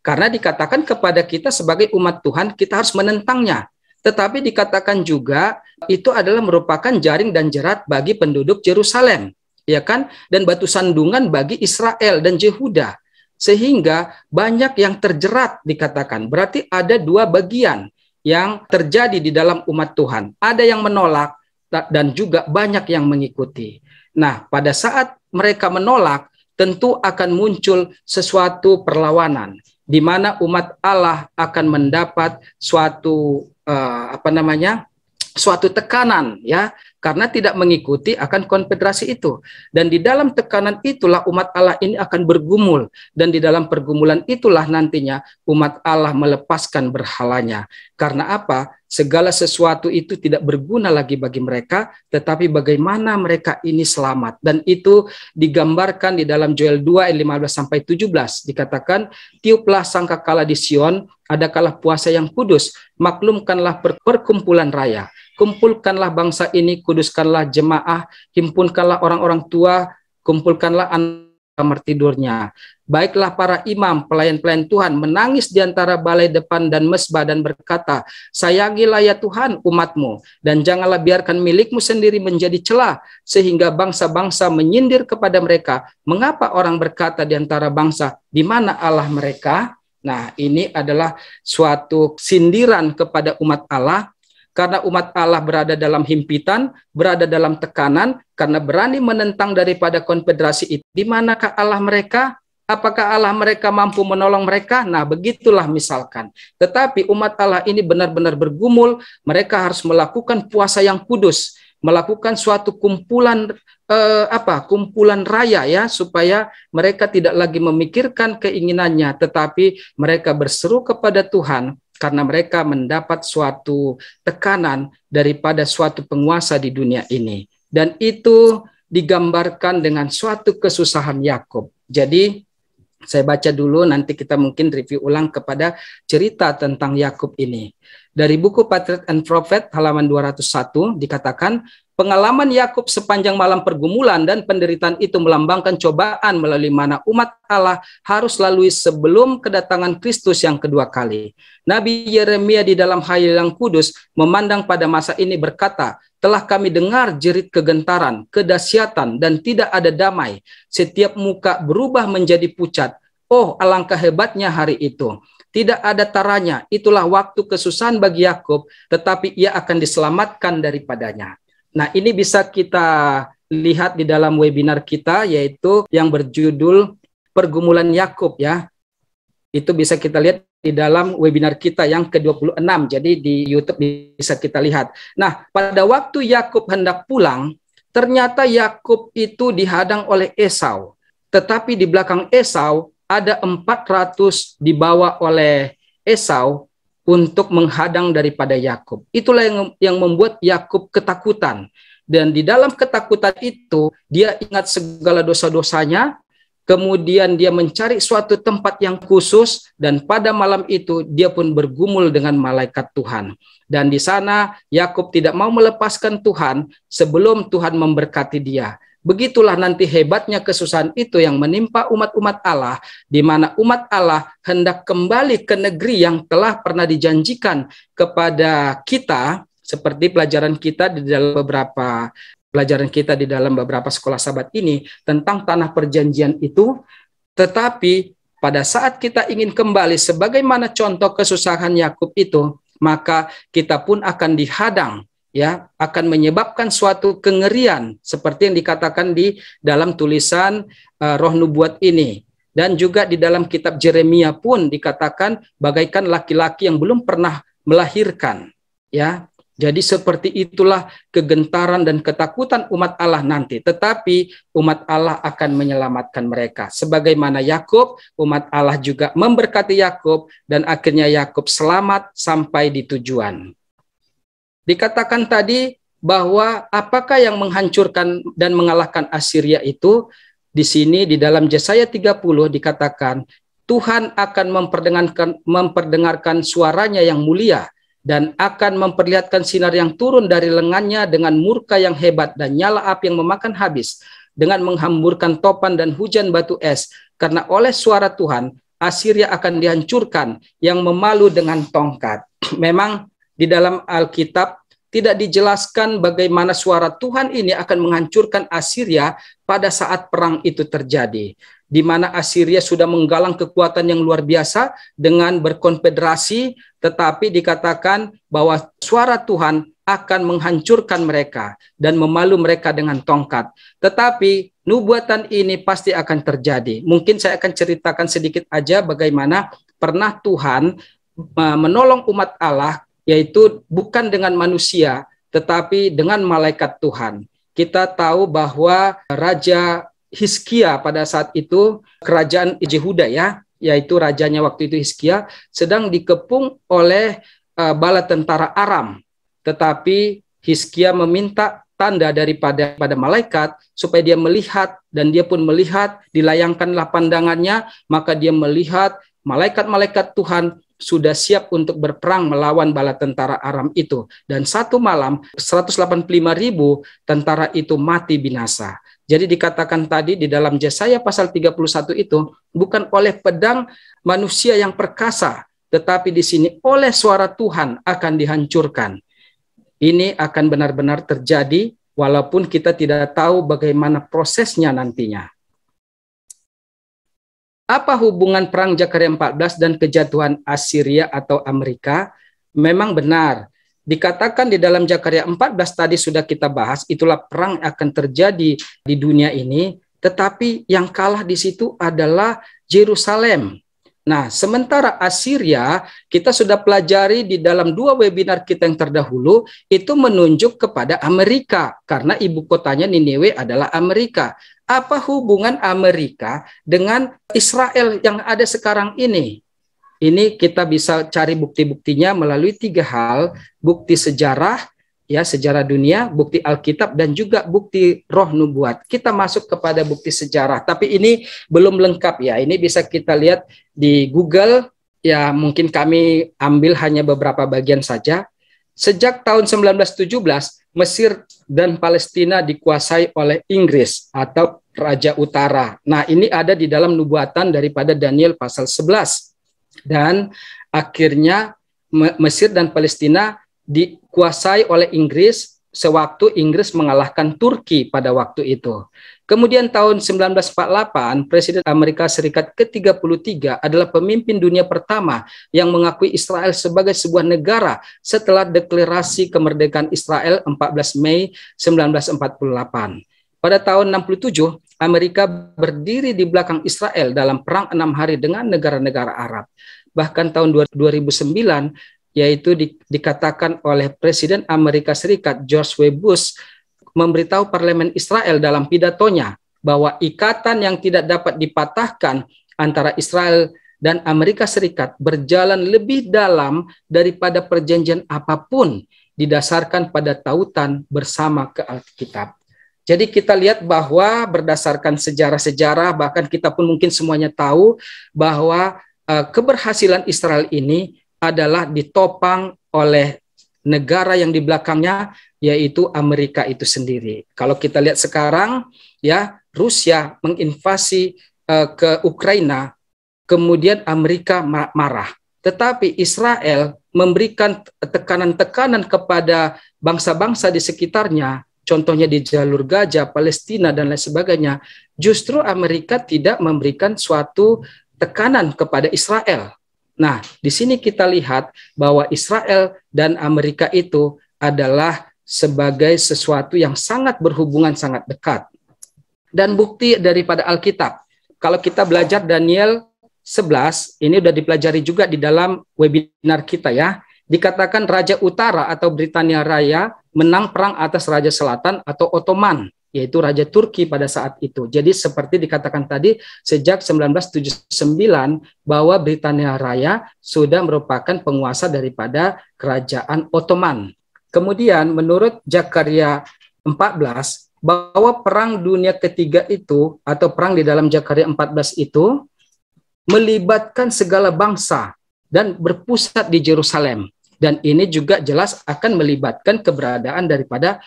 Karena dikatakan kepada kita sebagai umat Tuhan, kita harus menentangnya. Tetapi dikatakan juga itu adalah merupakan jaring dan jerat bagi penduduk Yerusalem, ya kan? Dan batu sandungan bagi Israel dan Yehuda. Sehingga banyak yang terjerat dikatakan. Berarti ada dua bagian yang terjadi di dalam umat Tuhan. Ada yang menolak dan juga banyak yang mengikuti. Nah, pada saat mereka menolak, tentu akan muncul sesuatu perlawanan di mana umat Allah akan mendapat suatu uh, apa namanya? suatu tekanan ya karena tidak mengikuti akan konfederasi itu. Dan di dalam tekanan itulah umat Allah ini akan bergumul. Dan di dalam pergumulan itulah nantinya umat Allah melepaskan berhalanya. Karena apa? Segala sesuatu itu tidak berguna lagi bagi mereka, tetapi bagaimana mereka ini selamat. Dan itu digambarkan di dalam Joel 2 ayat 15 sampai 17. Dikatakan, tiuplah sangkakala di Sion, adakala puasa yang kudus, maklumkanlah perkumpulan raya kumpulkanlah bangsa ini, kuduskanlah jemaah, himpunkanlah orang-orang tua, kumpulkanlah anak kamar tidurnya. Baiklah para imam, pelayan-pelayan Tuhan menangis di antara balai depan dan mesbah dan berkata, Sayangilah ya Tuhan umatmu, dan janganlah biarkan milikmu sendiri menjadi celah, sehingga bangsa-bangsa menyindir kepada mereka. Mengapa orang berkata di antara bangsa, di mana Allah mereka? Nah, ini adalah suatu sindiran kepada umat Allah karena umat Allah berada dalam himpitan, berada dalam tekanan, karena berani menentang daripada konfederasi itu. Di manakah Allah mereka? Apakah Allah mereka mampu menolong mereka? Nah, begitulah misalkan. Tetapi umat Allah ini benar-benar bergumul, mereka harus melakukan puasa yang kudus, melakukan suatu kumpulan eh, apa? kumpulan raya ya supaya mereka tidak lagi memikirkan keinginannya, tetapi mereka berseru kepada Tuhan karena mereka mendapat suatu tekanan daripada suatu penguasa di dunia ini. Dan itu digambarkan dengan suatu kesusahan Yakub. Jadi saya baca dulu nanti kita mungkin review ulang kepada cerita tentang Yakub ini. Dari buku Patriot and Prophet halaman 201 dikatakan Pengalaman Yakub sepanjang malam pergumulan dan penderitaan itu melambangkan cobaan melalui mana umat Allah harus lalui sebelum kedatangan Kristus yang kedua kali. Nabi Yeremia di dalam hayal yang kudus memandang pada masa ini berkata, telah kami dengar jerit kegentaran, kedahsyatan, dan tidak ada damai. Setiap muka berubah menjadi pucat. Oh, alangkah hebatnya hari itu. Tidak ada taranya, itulah waktu kesusahan bagi Yakub, tetapi ia akan diselamatkan daripadanya. Nah, ini bisa kita lihat di dalam webinar kita yaitu yang berjudul Pergumulan Yakub ya. Itu bisa kita lihat di dalam webinar kita yang ke-26. Jadi di YouTube bisa kita lihat. Nah, pada waktu Yakub hendak pulang, ternyata Yakub itu dihadang oleh Esau. Tetapi di belakang Esau ada 400 dibawa oleh Esau untuk menghadang daripada Yakub. Itulah yang yang membuat Yakub ketakutan. Dan di dalam ketakutan itu dia ingat segala dosa-dosanya, kemudian dia mencari suatu tempat yang khusus dan pada malam itu dia pun bergumul dengan malaikat Tuhan. Dan di sana Yakub tidak mau melepaskan Tuhan sebelum Tuhan memberkati dia. Begitulah nanti hebatnya kesusahan itu yang menimpa umat-umat Allah, di mana umat Allah hendak kembali ke negeri yang telah pernah dijanjikan kepada kita, seperti pelajaran kita di dalam beberapa pelajaran kita di dalam beberapa sekolah sahabat ini tentang tanah perjanjian itu, tetapi pada saat kita ingin kembali sebagaimana contoh kesusahan Yakub itu, maka kita pun akan dihadang ya akan menyebabkan suatu kengerian seperti yang dikatakan di dalam tulisan uh, Roh Nubuat ini dan juga di dalam kitab Jeremia pun dikatakan bagaikan laki-laki yang belum pernah melahirkan ya jadi seperti itulah kegentaran dan ketakutan umat Allah nanti. Tetapi umat Allah akan menyelamatkan mereka. Sebagaimana Yakub, umat Allah juga memberkati Yakub dan akhirnya Yakub selamat sampai di tujuan. Dikatakan tadi bahwa apakah yang menghancurkan dan mengalahkan Assyria itu di sini di dalam Yesaya 30 dikatakan Tuhan akan memperdengarkan memperdengarkan suaranya yang mulia dan akan memperlihatkan sinar yang turun dari lengannya dengan murka yang hebat dan nyala api yang memakan habis dengan menghamburkan topan dan hujan batu es karena oleh suara Tuhan Assyria akan dihancurkan yang memalu dengan tongkat. Memang di dalam Alkitab tidak dijelaskan bagaimana suara Tuhan ini akan menghancurkan Assyria pada saat perang itu terjadi di mana Assyria sudah menggalang kekuatan yang luar biasa dengan berkonfederasi, tetapi dikatakan bahwa suara Tuhan akan menghancurkan mereka dan memalu mereka dengan tongkat. Tetapi nubuatan ini pasti akan terjadi. Mungkin saya akan ceritakan sedikit aja bagaimana pernah Tuhan uh, menolong umat Allah yaitu bukan dengan manusia tetapi dengan malaikat Tuhan. Kita tahu bahwa Raja Hiskia pada saat itu kerajaan Yehuda ya, yaitu rajanya waktu itu Hiskia sedang dikepung oleh uh, bala tentara Aram. Tetapi Hiskia meminta tanda daripada pada malaikat supaya dia melihat dan dia pun melihat dilayangkanlah pandangannya maka dia melihat malaikat-malaikat Tuhan sudah siap untuk berperang melawan bala tentara Aram itu dan satu malam 185 ribu tentara itu mati binasa jadi dikatakan tadi di dalam Yesaya pasal 31 itu bukan oleh pedang manusia yang perkasa, tetapi di sini oleh suara Tuhan akan dihancurkan. Ini akan benar-benar terjadi walaupun kita tidak tahu bagaimana prosesnya nantinya. Apa hubungan perang Jakaria 14 dan kejatuhan Assyria atau Amerika? Memang benar Dikatakan di dalam Jakaria 14 tadi sudah kita bahas, itulah perang akan terjadi di dunia ini, tetapi yang kalah di situ adalah Yerusalem. Nah, sementara Assyria kita sudah pelajari di dalam dua webinar kita yang terdahulu itu menunjuk kepada Amerika karena ibu kotanya Niniwe adalah Amerika. Apa hubungan Amerika dengan Israel yang ada sekarang ini? ini kita bisa cari bukti-buktinya melalui tiga hal, bukti sejarah, ya sejarah dunia, bukti Alkitab dan juga bukti roh nubuat. Kita masuk kepada bukti sejarah, tapi ini belum lengkap ya. Ini bisa kita lihat di Google, ya mungkin kami ambil hanya beberapa bagian saja. Sejak tahun 1917, Mesir dan Palestina dikuasai oleh Inggris atau Raja Utara. Nah, ini ada di dalam nubuatan daripada Daniel pasal 11 dan akhirnya Mesir dan Palestina dikuasai oleh Inggris sewaktu Inggris mengalahkan Turki pada waktu itu. Kemudian tahun 1948, Presiden Amerika Serikat ke-33 adalah pemimpin dunia pertama yang mengakui Israel sebagai sebuah negara setelah deklarasi kemerdekaan Israel 14 Mei 1948. Pada tahun 67, Amerika berdiri di belakang Israel dalam perang enam hari dengan negara-negara Arab. Bahkan tahun 2009, yaitu di, dikatakan oleh Presiden Amerika Serikat George W. Bush memberitahu parlemen Israel dalam pidatonya bahwa ikatan yang tidak dapat dipatahkan antara Israel dan Amerika Serikat berjalan lebih dalam daripada perjanjian apa pun didasarkan pada tautan bersama ke Alkitab. Jadi kita lihat bahwa berdasarkan sejarah-sejarah bahkan kita pun mungkin semuanya tahu bahwa uh, keberhasilan Israel ini adalah ditopang oleh negara yang di belakangnya yaitu Amerika itu sendiri. Kalau kita lihat sekarang ya Rusia menginvasi uh, ke Ukraina kemudian Amerika marah. Tetapi Israel memberikan tekanan-tekanan kepada bangsa-bangsa di sekitarnya contohnya di jalur Gaza, Palestina dan lain sebagainya, justru Amerika tidak memberikan suatu tekanan kepada Israel. Nah, di sini kita lihat bahwa Israel dan Amerika itu adalah sebagai sesuatu yang sangat berhubungan sangat dekat. Dan bukti daripada Alkitab. Kalau kita belajar Daniel 11, ini sudah dipelajari juga di dalam webinar kita ya. Dikatakan Raja Utara atau Britania Raya menang perang atas Raja Selatan atau Ottoman, yaitu Raja Turki pada saat itu. Jadi seperti dikatakan tadi, sejak 1979 bahwa Britania Raya sudah merupakan penguasa daripada Kerajaan Ottoman. Kemudian menurut Jakaria 14, bahwa perang dunia ketiga itu atau perang di dalam Jakaria 14 itu melibatkan segala bangsa dan berpusat di Jerusalem dan ini juga jelas akan melibatkan keberadaan daripada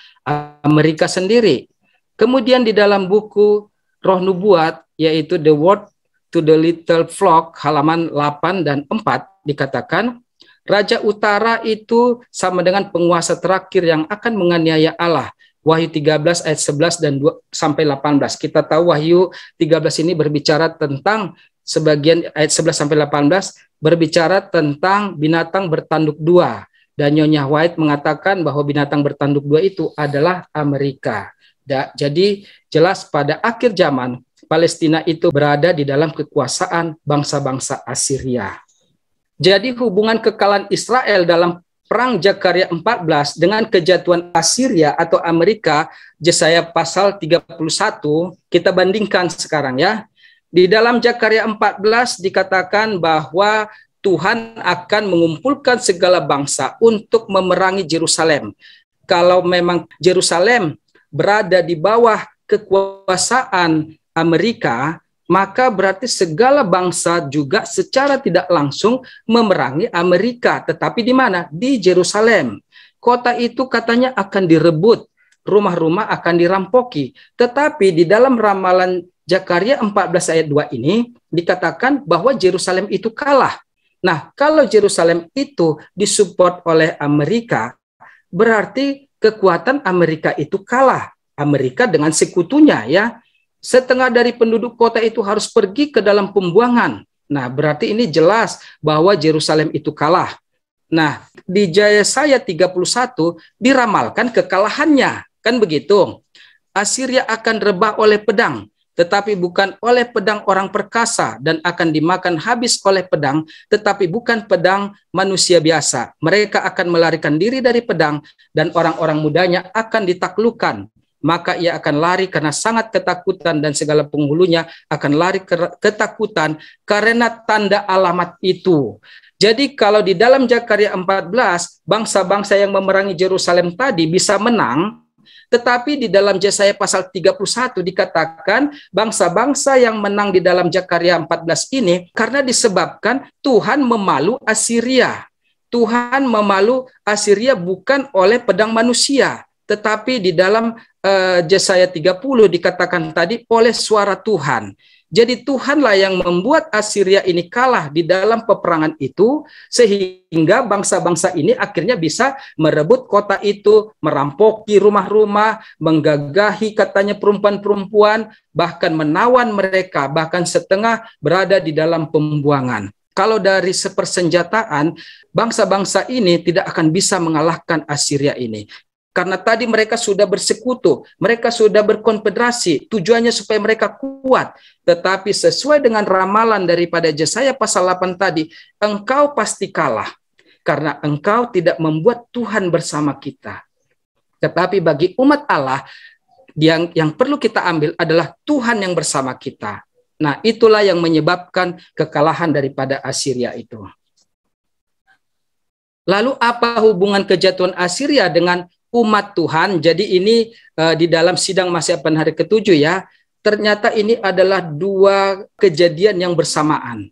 Amerika sendiri. Kemudian di dalam buku Roh Nubuat yaitu The Word to the Little Flock halaman 8 dan 4 dikatakan Raja Utara itu sama dengan penguasa terakhir yang akan menganiaya Allah. Wahyu 13 ayat 11 dan 2 sampai 18. Kita tahu Wahyu 13 ini berbicara tentang sebagian ayat 11 sampai 18 berbicara tentang binatang bertanduk dua. Dan Nyonya White mengatakan bahwa binatang bertanduk dua itu adalah Amerika. Da, jadi jelas pada akhir zaman Palestina itu berada di dalam kekuasaan bangsa-bangsa Assyria. Jadi hubungan kekalahan Israel dalam Perang Jakaria 14 dengan kejatuhan Assyria atau Amerika, Jesaya pasal 31, kita bandingkan sekarang ya. Di dalam Jakaria 14 dikatakan bahwa Tuhan akan mengumpulkan segala bangsa untuk memerangi Jerusalem. Kalau memang Jerusalem berada di bawah kekuasaan Amerika, maka berarti segala bangsa juga secara tidak langsung memerangi Amerika. Tetapi di mana? Di Jerusalem. Kota itu katanya akan direbut, rumah-rumah akan dirampoki. Tetapi di dalam ramalan Jakaria 14 ayat 2 ini dikatakan bahwa Jerusalem itu kalah. Nah, kalau Jerusalem itu disupport oleh Amerika, berarti kekuatan Amerika itu kalah. Amerika dengan sekutunya ya. Setengah dari penduduk kota itu harus pergi ke dalam pembuangan. Nah, berarti ini jelas bahwa Jerusalem itu kalah. Nah, di Jaya saya 31 diramalkan kekalahannya. Kan begitu. Assyria akan rebah oleh pedang tetapi bukan oleh pedang orang perkasa dan akan dimakan habis oleh pedang, tetapi bukan pedang manusia biasa. Mereka akan melarikan diri dari pedang dan orang-orang mudanya akan ditaklukkan. Maka ia akan lari karena sangat ketakutan dan segala penghulunya akan lari ketakutan karena tanda alamat itu. Jadi kalau di dalam Jakaria 14, bangsa-bangsa yang memerangi Jerusalem tadi bisa menang, tetapi di dalam Yesaya pasal 31 dikatakan bangsa-bangsa yang menang di dalam Jakaria 14 ini karena disebabkan Tuhan memalu Assyria. Tuhan memalu Assyria bukan oleh pedang manusia, tetapi di dalam uh, Yesaya 30 dikatakan tadi oleh suara Tuhan. Jadi Tuhanlah yang membuat Assyria ini kalah di dalam peperangan itu sehingga bangsa-bangsa ini akhirnya bisa merebut kota itu, merampoki rumah-rumah, menggagahi katanya perempuan-perempuan, bahkan menawan mereka, bahkan setengah berada di dalam pembuangan. Kalau dari sepersenjataan, bangsa-bangsa ini tidak akan bisa mengalahkan Assyria ini. Karena tadi mereka sudah bersekutu, mereka sudah berkonfederasi, tujuannya supaya mereka kuat. Tetapi sesuai dengan ramalan daripada Yesaya pasal 8 tadi, engkau pasti kalah. Karena engkau tidak membuat Tuhan bersama kita. Tetapi bagi umat Allah, yang, yang perlu kita ambil adalah Tuhan yang bersama kita. Nah itulah yang menyebabkan kekalahan daripada Assyria itu. Lalu apa hubungan kejatuhan Assyria dengan umat Tuhan. Jadi ini uh, di dalam sidang Masyapan hari ketujuh ya, ternyata ini adalah dua kejadian yang bersamaan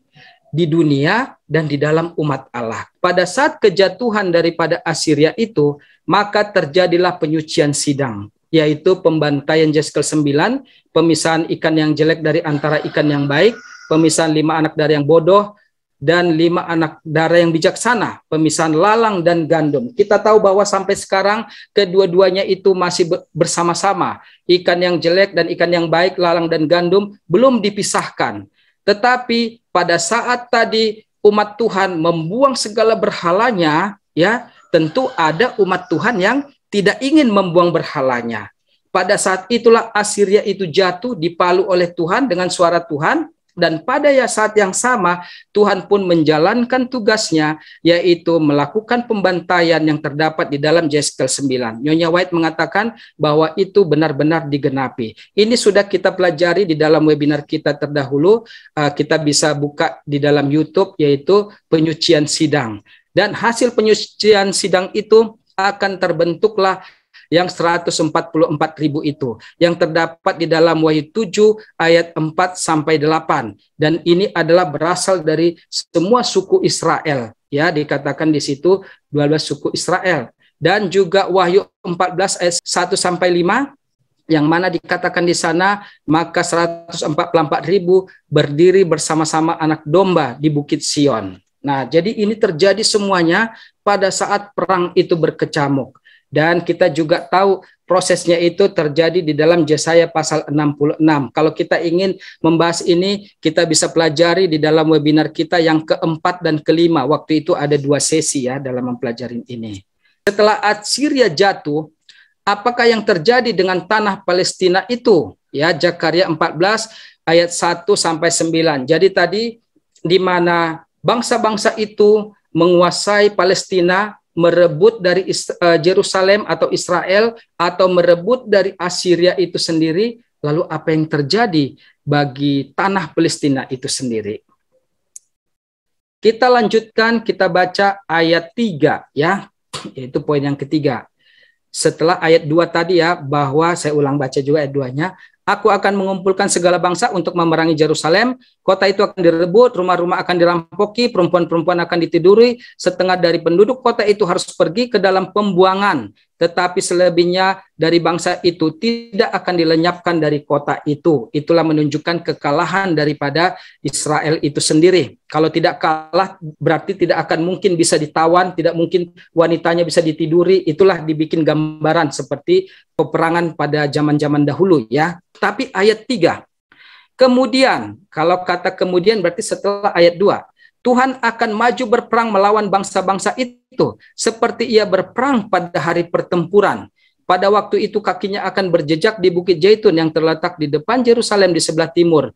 di dunia dan di dalam umat Allah. Pada saat kejatuhan daripada Assyria itu, maka terjadilah penyucian sidang yaitu pembantaian Jeskel 9, pemisahan ikan yang jelek dari antara ikan yang baik, pemisahan lima anak darah yang bodoh, dan lima anak darah yang bijaksana, pemisahan lalang dan gandum. Kita tahu bahwa sampai sekarang kedua-duanya itu masih bersama-sama. Ikan yang jelek dan ikan yang baik, lalang dan gandum belum dipisahkan. Tetapi pada saat tadi umat Tuhan membuang segala berhalanya, ya tentu ada umat Tuhan yang tidak ingin membuang berhalanya. Pada saat itulah Assyria itu jatuh dipalu oleh Tuhan dengan suara Tuhan dan pada saat yang sama Tuhan pun menjalankan tugasnya yaitu melakukan pembantaian yang terdapat di dalam Jeskel 9. Nyonya White mengatakan bahwa itu benar-benar digenapi. Ini sudah kita pelajari di dalam webinar kita terdahulu. Uh, kita bisa buka di dalam YouTube yaitu penyucian sidang. Dan hasil penyucian sidang itu akan terbentuklah yang 144 ribu itu yang terdapat di dalam Wahyu 7 ayat 4 sampai 8 dan ini adalah berasal dari semua suku Israel ya dikatakan di situ 12 suku Israel dan juga Wahyu 14 ayat 1 sampai 5 yang mana dikatakan di sana maka 144 ribu berdiri bersama-sama anak domba di Bukit Sion. Nah, jadi ini terjadi semuanya pada saat perang itu berkecamuk. Dan kita juga tahu prosesnya itu terjadi di dalam Yesaya pasal 66. Kalau kita ingin membahas ini, kita bisa pelajari di dalam webinar kita yang keempat dan kelima. Waktu itu ada dua sesi ya dalam mempelajari ini. Setelah Assyria jatuh, apakah yang terjadi dengan tanah Palestina itu? Ya, Jakaria 14 ayat 1 sampai 9. Jadi tadi di mana bangsa-bangsa itu menguasai Palestina merebut dari uh, Jerusalem atau Israel atau merebut dari Assyria itu sendiri, lalu apa yang terjadi bagi tanah Palestina itu sendiri? Kita lanjutkan, kita baca ayat 3 ya, yaitu poin yang ketiga. Setelah ayat 2 tadi ya, bahwa saya ulang baca juga ayat 2-nya, Aku akan mengumpulkan segala bangsa untuk memerangi Jerusalem. Kota itu akan direbut, rumah-rumah akan dirampoki, perempuan-perempuan akan ditiduri. Setengah dari penduduk kota itu harus pergi ke dalam pembuangan tetapi selebihnya dari bangsa itu tidak akan dilenyapkan dari kota itu. Itulah menunjukkan kekalahan daripada Israel itu sendiri. Kalau tidak kalah berarti tidak akan mungkin bisa ditawan, tidak mungkin wanitanya bisa ditiduri. Itulah dibikin gambaran seperti peperangan pada zaman-zaman dahulu ya. Tapi ayat 3 Kemudian, kalau kata kemudian berarti setelah ayat 2. Tuhan akan maju berperang melawan bangsa-bangsa itu seperti ia berperang pada hari pertempuran. Pada waktu itu kakinya akan berjejak di Bukit Jaitun yang terletak di depan Yerusalem di sebelah timur.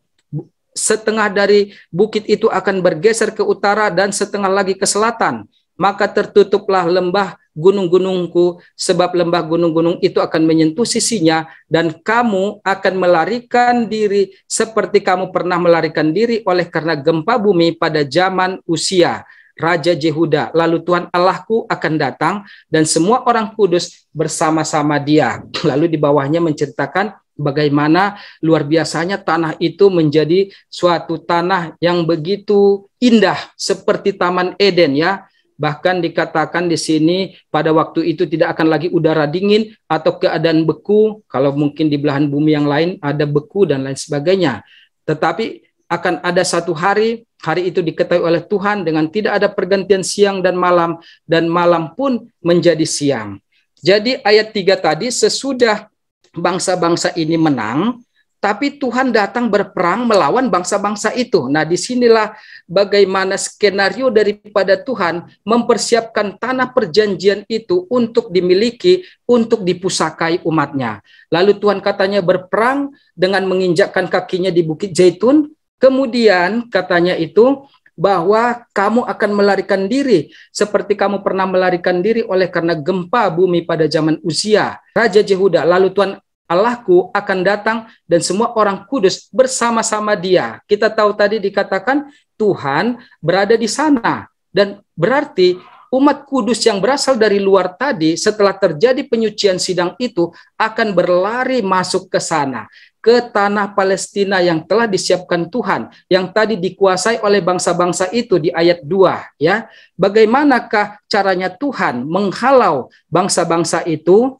Setengah dari bukit itu akan bergeser ke utara dan setengah lagi ke selatan. Maka tertutuplah lembah gunung-gunungku, sebab lembah gunung-gunung itu akan menyentuh sisinya, dan kamu akan melarikan diri seperti kamu pernah melarikan diri oleh karena gempa bumi pada zaman usia Raja Jehuda. Lalu Tuhan Allahku akan datang, dan semua orang kudus bersama-sama dia. Lalu di bawahnya menceritakan bagaimana luar biasanya tanah itu menjadi suatu tanah yang begitu indah seperti Taman Eden ya Bahkan dikatakan di sini pada waktu itu tidak akan lagi udara dingin atau keadaan beku. Kalau mungkin di belahan bumi yang lain ada beku dan lain sebagainya. Tetapi akan ada satu hari, hari itu diketahui oleh Tuhan dengan tidak ada pergantian siang dan malam, dan malam pun menjadi siang. Jadi ayat 3 tadi sesudah bangsa-bangsa ini menang, tapi Tuhan datang berperang melawan bangsa-bangsa itu. Nah, di sinilah bagaimana skenario daripada Tuhan mempersiapkan tanah perjanjian itu untuk dimiliki, untuk dipusakai umatnya. Lalu Tuhan katanya berperang dengan menginjakkan kakinya di Bukit Zaitun. Kemudian katanya itu bahwa kamu akan melarikan diri seperti kamu pernah melarikan diri oleh karena gempa bumi pada zaman usia Raja Jehuda. Lalu Tuhan Allahku akan datang dan semua orang kudus bersama-sama dia. Kita tahu tadi dikatakan Tuhan berada di sana dan berarti umat kudus yang berasal dari luar tadi setelah terjadi penyucian sidang itu akan berlari masuk ke sana ke tanah Palestina yang telah disiapkan Tuhan yang tadi dikuasai oleh bangsa-bangsa itu di ayat 2 ya. Bagaimanakah caranya Tuhan menghalau bangsa-bangsa itu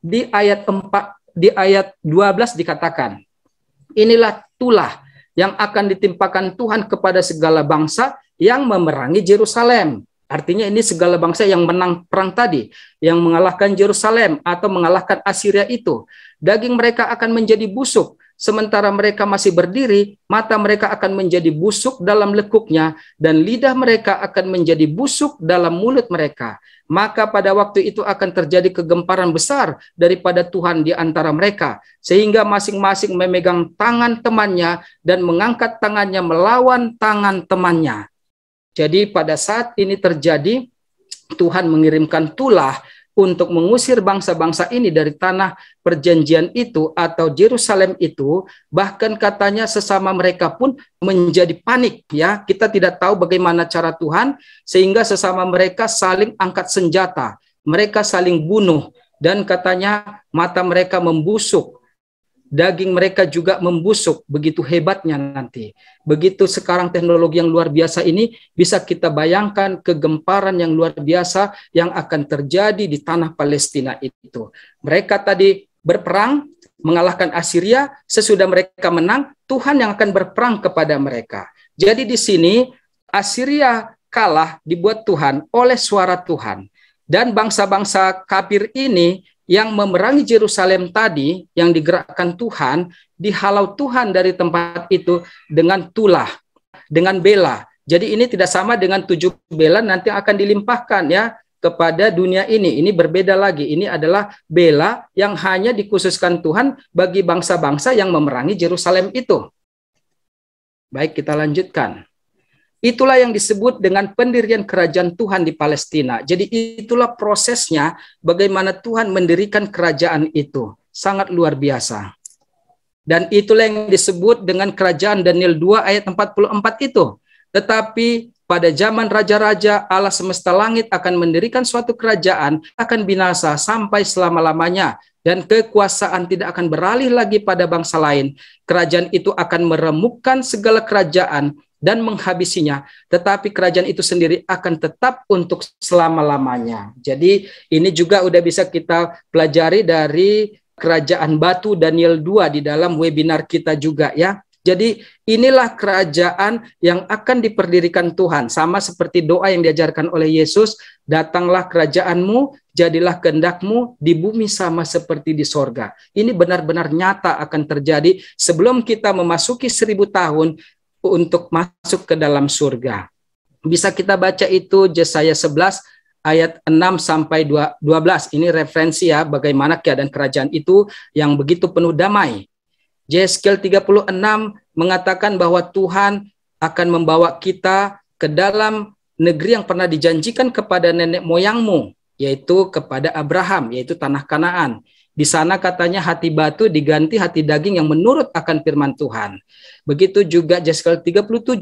di ayat 4 di ayat 12 dikatakan inilah tulah yang akan ditimpakan Tuhan kepada segala bangsa yang memerangi Yerusalem. Artinya ini segala bangsa yang menang perang tadi, yang mengalahkan Yerusalem atau mengalahkan Assyria itu daging mereka akan menjadi busuk. Sementara mereka masih berdiri, mata mereka akan menjadi busuk dalam lekuknya, dan lidah mereka akan menjadi busuk dalam mulut mereka. Maka pada waktu itu akan terjadi kegemparan besar daripada Tuhan di antara mereka, sehingga masing-masing memegang tangan temannya dan mengangkat tangannya melawan tangan temannya. Jadi pada saat ini terjadi, Tuhan mengirimkan tulah untuk mengusir bangsa-bangsa ini dari tanah perjanjian itu atau Yerusalem itu bahkan katanya sesama mereka pun menjadi panik ya. Kita tidak tahu bagaimana cara Tuhan sehingga sesama mereka saling angkat senjata mereka saling bunuh dan katanya mata mereka membusuk daging mereka juga membusuk begitu hebatnya nanti. Begitu sekarang teknologi yang luar biasa ini bisa kita bayangkan kegemparan yang luar biasa yang akan terjadi di tanah Palestina itu. Mereka tadi berperang mengalahkan Assyria, sesudah mereka menang, Tuhan yang akan berperang kepada mereka. Jadi di sini Assyria kalah dibuat Tuhan oleh suara Tuhan. Dan bangsa-bangsa kafir ini yang memerangi Yerusalem tadi yang digerakkan Tuhan dihalau Tuhan dari tempat itu dengan tulah, dengan bela. Jadi ini tidak sama dengan tujuh bela nanti akan dilimpahkan ya kepada dunia ini. Ini berbeda lagi. Ini adalah bela yang hanya dikhususkan Tuhan bagi bangsa-bangsa yang memerangi Yerusalem itu. Baik, kita lanjutkan. Itulah yang disebut dengan pendirian kerajaan Tuhan di Palestina. Jadi itulah prosesnya bagaimana Tuhan mendirikan kerajaan itu. Sangat luar biasa. Dan itulah yang disebut dengan kerajaan Daniel 2 ayat 44 itu. Tetapi pada zaman raja-raja Allah semesta langit akan mendirikan suatu kerajaan akan binasa sampai selama-lamanya dan kekuasaan tidak akan beralih lagi pada bangsa lain. Kerajaan itu akan meremukkan segala kerajaan dan menghabisinya, tetapi kerajaan itu sendiri akan tetap untuk selama-lamanya. Jadi ini juga udah bisa kita pelajari dari kerajaan batu Daniel 2 di dalam webinar kita juga ya. Jadi inilah kerajaan yang akan diperdirikan Tuhan. Sama seperti doa yang diajarkan oleh Yesus, datanglah kerajaanmu, jadilah kehendakmu di bumi sama seperti di sorga. Ini benar-benar nyata akan terjadi sebelum kita memasuki seribu tahun untuk masuk ke dalam surga. Bisa kita baca itu Yesaya 11 ayat 6 sampai 12. Ini referensi ya bagaimana keadaan kerajaan itu yang begitu penuh damai. Yeskel 36 mengatakan bahwa Tuhan akan membawa kita ke dalam negeri yang pernah dijanjikan kepada nenek moyangmu, yaitu kepada Abraham, yaitu tanah Kanaan. Di sana katanya hati batu diganti hati daging yang menurut akan firman Tuhan. Begitu juga Jeskal 37.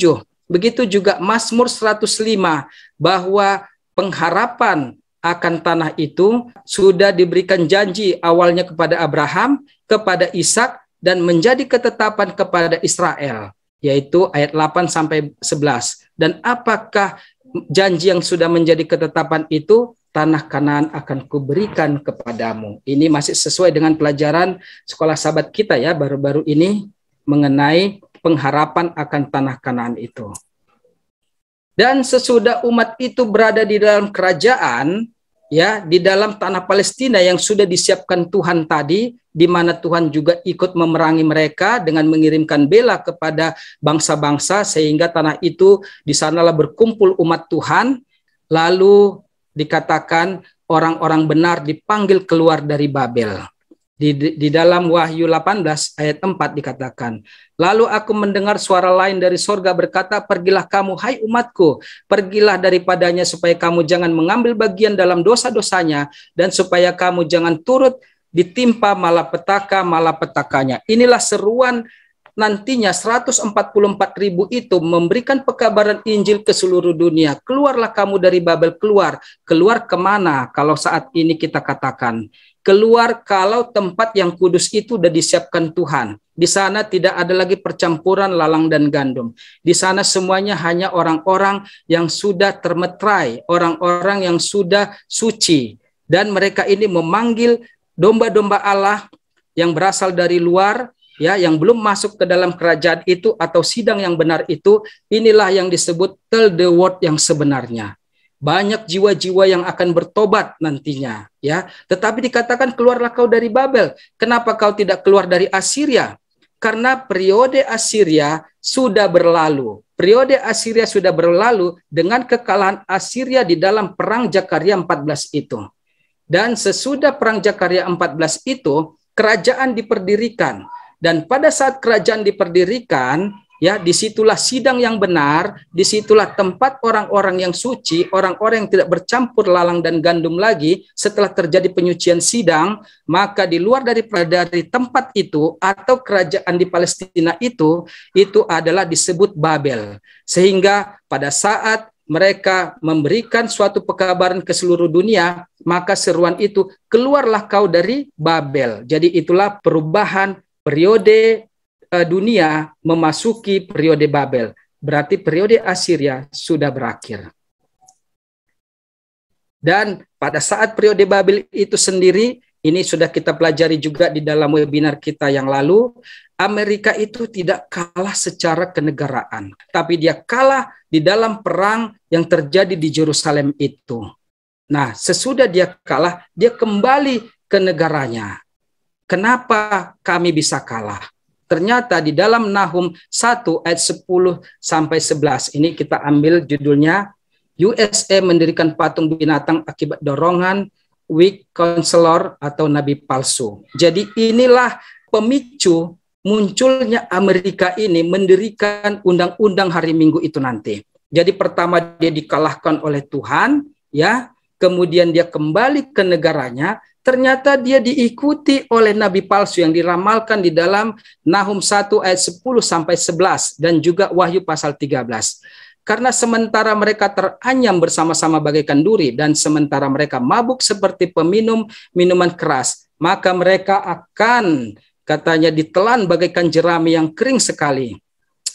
Begitu juga Mazmur 105 bahwa pengharapan akan tanah itu sudah diberikan janji awalnya kepada Abraham, kepada Ishak dan menjadi ketetapan kepada Israel, yaitu ayat 8 sampai 11. Dan apakah janji yang sudah menjadi ketetapan itu tanah kanan akan kuberikan kepadamu. Ini masih sesuai dengan pelajaran sekolah sahabat kita ya baru-baru ini mengenai pengharapan akan tanah kanan itu. Dan sesudah umat itu berada di dalam kerajaan, ya di dalam tanah Palestina yang sudah disiapkan Tuhan tadi, di mana Tuhan juga ikut memerangi mereka dengan mengirimkan bela kepada bangsa-bangsa sehingga tanah itu di sanalah berkumpul umat Tuhan. Lalu dikatakan orang-orang benar dipanggil keluar dari Babel. Di, di dalam Wahyu 18 ayat 4 dikatakan, Lalu aku mendengar suara lain dari sorga berkata, Pergilah kamu, hai umatku, pergilah daripadanya supaya kamu jangan mengambil bagian dalam dosa-dosanya, dan supaya kamu jangan turut ditimpa malapetaka-malapetakanya. Inilah seruan nantinya 144 ribu itu memberikan pekabaran Injil ke seluruh dunia. Keluarlah kamu dari Babel, keluar. Keluar ke mana kalau saat ini kita katakan? Keluar kalau tempat yang kudus itu sudah disiapkan Tuhan. Di sana tidak ada lagi percampuran lalang dan gandum. Di sana semuanya hanya orang-orang yang sudah termetrai, orang-orang yang sudah suci. Dan mereka ini memanggil domba-domba Allah yang berasal dari luar ya yang belum masuk ke dalam kerajaan itu atau sidang yang benar itu inilah yang disebut tell the word yang sebenarnya. Banyak jiwa-jiwa yang akan bertobat nantinya ya. Tetapi dikatakan keluarlah kau dari Babel. Kenapa kau tidak keluar dari Assyria karena periode Assyria sudah berlalu. Periode Assyria sudah berlalu dengan kekalahan Assyria di dalam perang Jakaria 14 itu. Dan sesudah perang Jakaria 14 itu kerajaan diperdirikan dan pada saat kerajaan diperdirikan ya di situlah sidang yang benar di situlah tempat orang-orang yang suci orang-orang yang tidak bercampur lalang dan gandum lagi setelah terjadi penyucian sidang maka di luar dari dari tempat itu atau kerajaan di Palestina itu itu adalah disebut Babel sehingga pada saat mereka memberikan suatu pekabaran ke seluruh dunia, maka seruan itu keluarlah kau dari Babel. Jadi itulah perubahan periode uh, dunia memasuki periode Babel. Berarti periode Assyria sudah berakhir. Dan pada saat periode Babel itu sendiri, ini sudah kita pelajari juga di dalam webinar kita yang lalu, Amerika itu tidak kalah secara kenegaraan, tapi dia kalah di dalam perang yang terjadi di Jerusalem itu. Nah, sesudah dia kalah, dia kembali ke negaranya. Kenapa kami bisa kalah? Ternyata di dalam Nahum 1 ayat 10 sampai 11 ini kita ambil judulnya USA mendirikan patung binatang akibat dorongan weak counselor atau nabi palsu. Jadi inilah pemicu munculnya Amerika ini mendirikan undang-undang hari Minggu itu nanti. Jadi pertama dia dikalahkan oleh Tuhan, ya, kemudian dia kembali ke negaranya, ternyata dia diikuti oleh nabi palsu yang diramalkan di dalam Nahum 1 ayat 10 sampai 11 dan juga Wahyu pasal 13. Karena sementara mereka teranyam bersama-sama bagaikan duri dan sementara mereka mabuk seperti peminum minuman keras, maka mereka akan katanya ditelan bagaikan jerami yang kering sekali.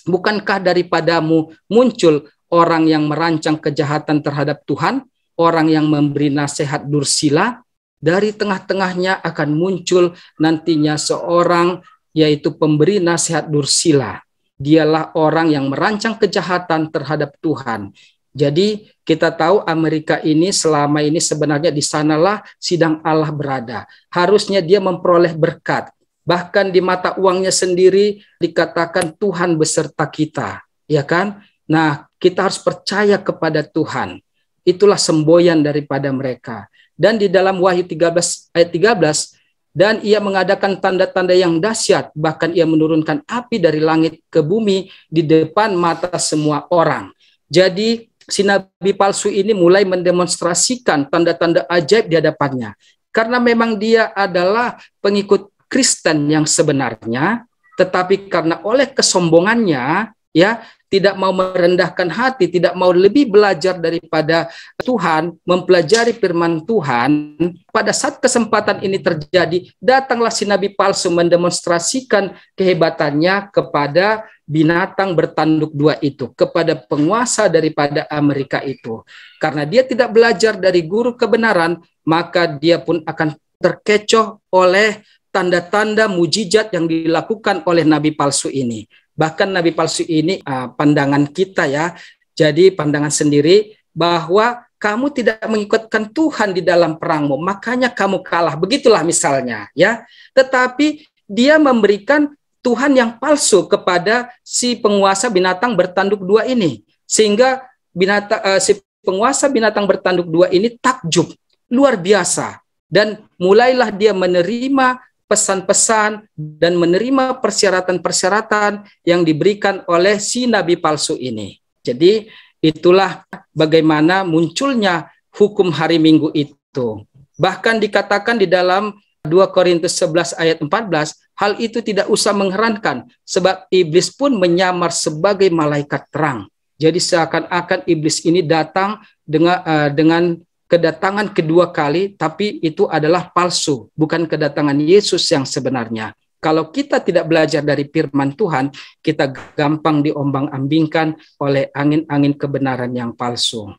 Bukankah daripadamu muncul orang yang merancang kejahatan terhadap Tuhan, orang yang memberi nasihat dursila, dari tengah-tengahnya akan muncul nantinya seorang yaitu pemberi nasihat dursila. Dialah orang yang merancang kejahatan terhadap Tuhan. Jadi kita tahu Amerika ini selama ini sebenarnya di sanalah sidang Allah berada. Harusnya dia memperoleh berkat. Bahkan di mata uangnya sendiri dikatakan Tuhan beserta kita, ya kan? Nah, kita harus percaya kepada Tuhan. Itulah semboyan daripada mereka. Dan di dalam Wahyu 13 ayat 13 dan ia mengadakan tanda-tanda yang dahsyat bahkan ia menurunkan api dari langit ke bumi di depan mata semua orang. Jadi si nabi palsu ini mulai mendemonstrasikan tanda-tanda ajaib di hadapannya. Karena memang dia adalah pengikut Kristen yang sebenarnya, tetapi karena oleh kesombongannya, ya tidak mau merendahkan hati, tidak mau lebih belajar daripada Tuhan, mempelajari firman Tuhan, pada saat kesempatan ini terjadi, datanglah si nabi palsu mendemonstrasikan kehebatannya kepada binatang bertanduk dua itu, kepada penguasa daripada Amerika itu. Karena dia tidak belajar dari guru kebenaran, maka dia pun akan terkecoh oleh tanda-tanda mujizat yang dilakukan oleh nabi palsu ini. Bahkan nabi palsu ini uh, pandangan kita ya. Jadi pandangan sendiri bahwa kamu tidak mengikutkan Tuhan di dalam perangmu, makanya kamu kalah. Begitulah misalnya ya. Tetapi dia memberikan Tuhan yang palsu kepada si penguasa binatang bertanduk dua ini. Sehingga binatang uh, si penguasa binatang bertanduk dua ini takjub luar biasa dan mulailah dia menerima pesan-pesan dan menerima persyaratan-persyaratan yang diberikan oleh si nabi palsu ini. Jadi itulah bagaimana munculnya hukum hari Minggu itu. Bahkan dikatakan di dalam 2 Korintus 11 ayat 14, hal itu tidak usah mengherankan sebab iblis pun menyamar sebagai malaikat terang. Jadi seakan-akan iblis ini datang dengan uh, dengan kedatangan kedua kali tapi itu adalah palsu, bukan kedatangan Yesus yang sebenarnya. Kalau kita tidak belajar dari firman Tuhan, kita gampang diombang-ambingkan oleh angin-angin kebenaran yang palsu.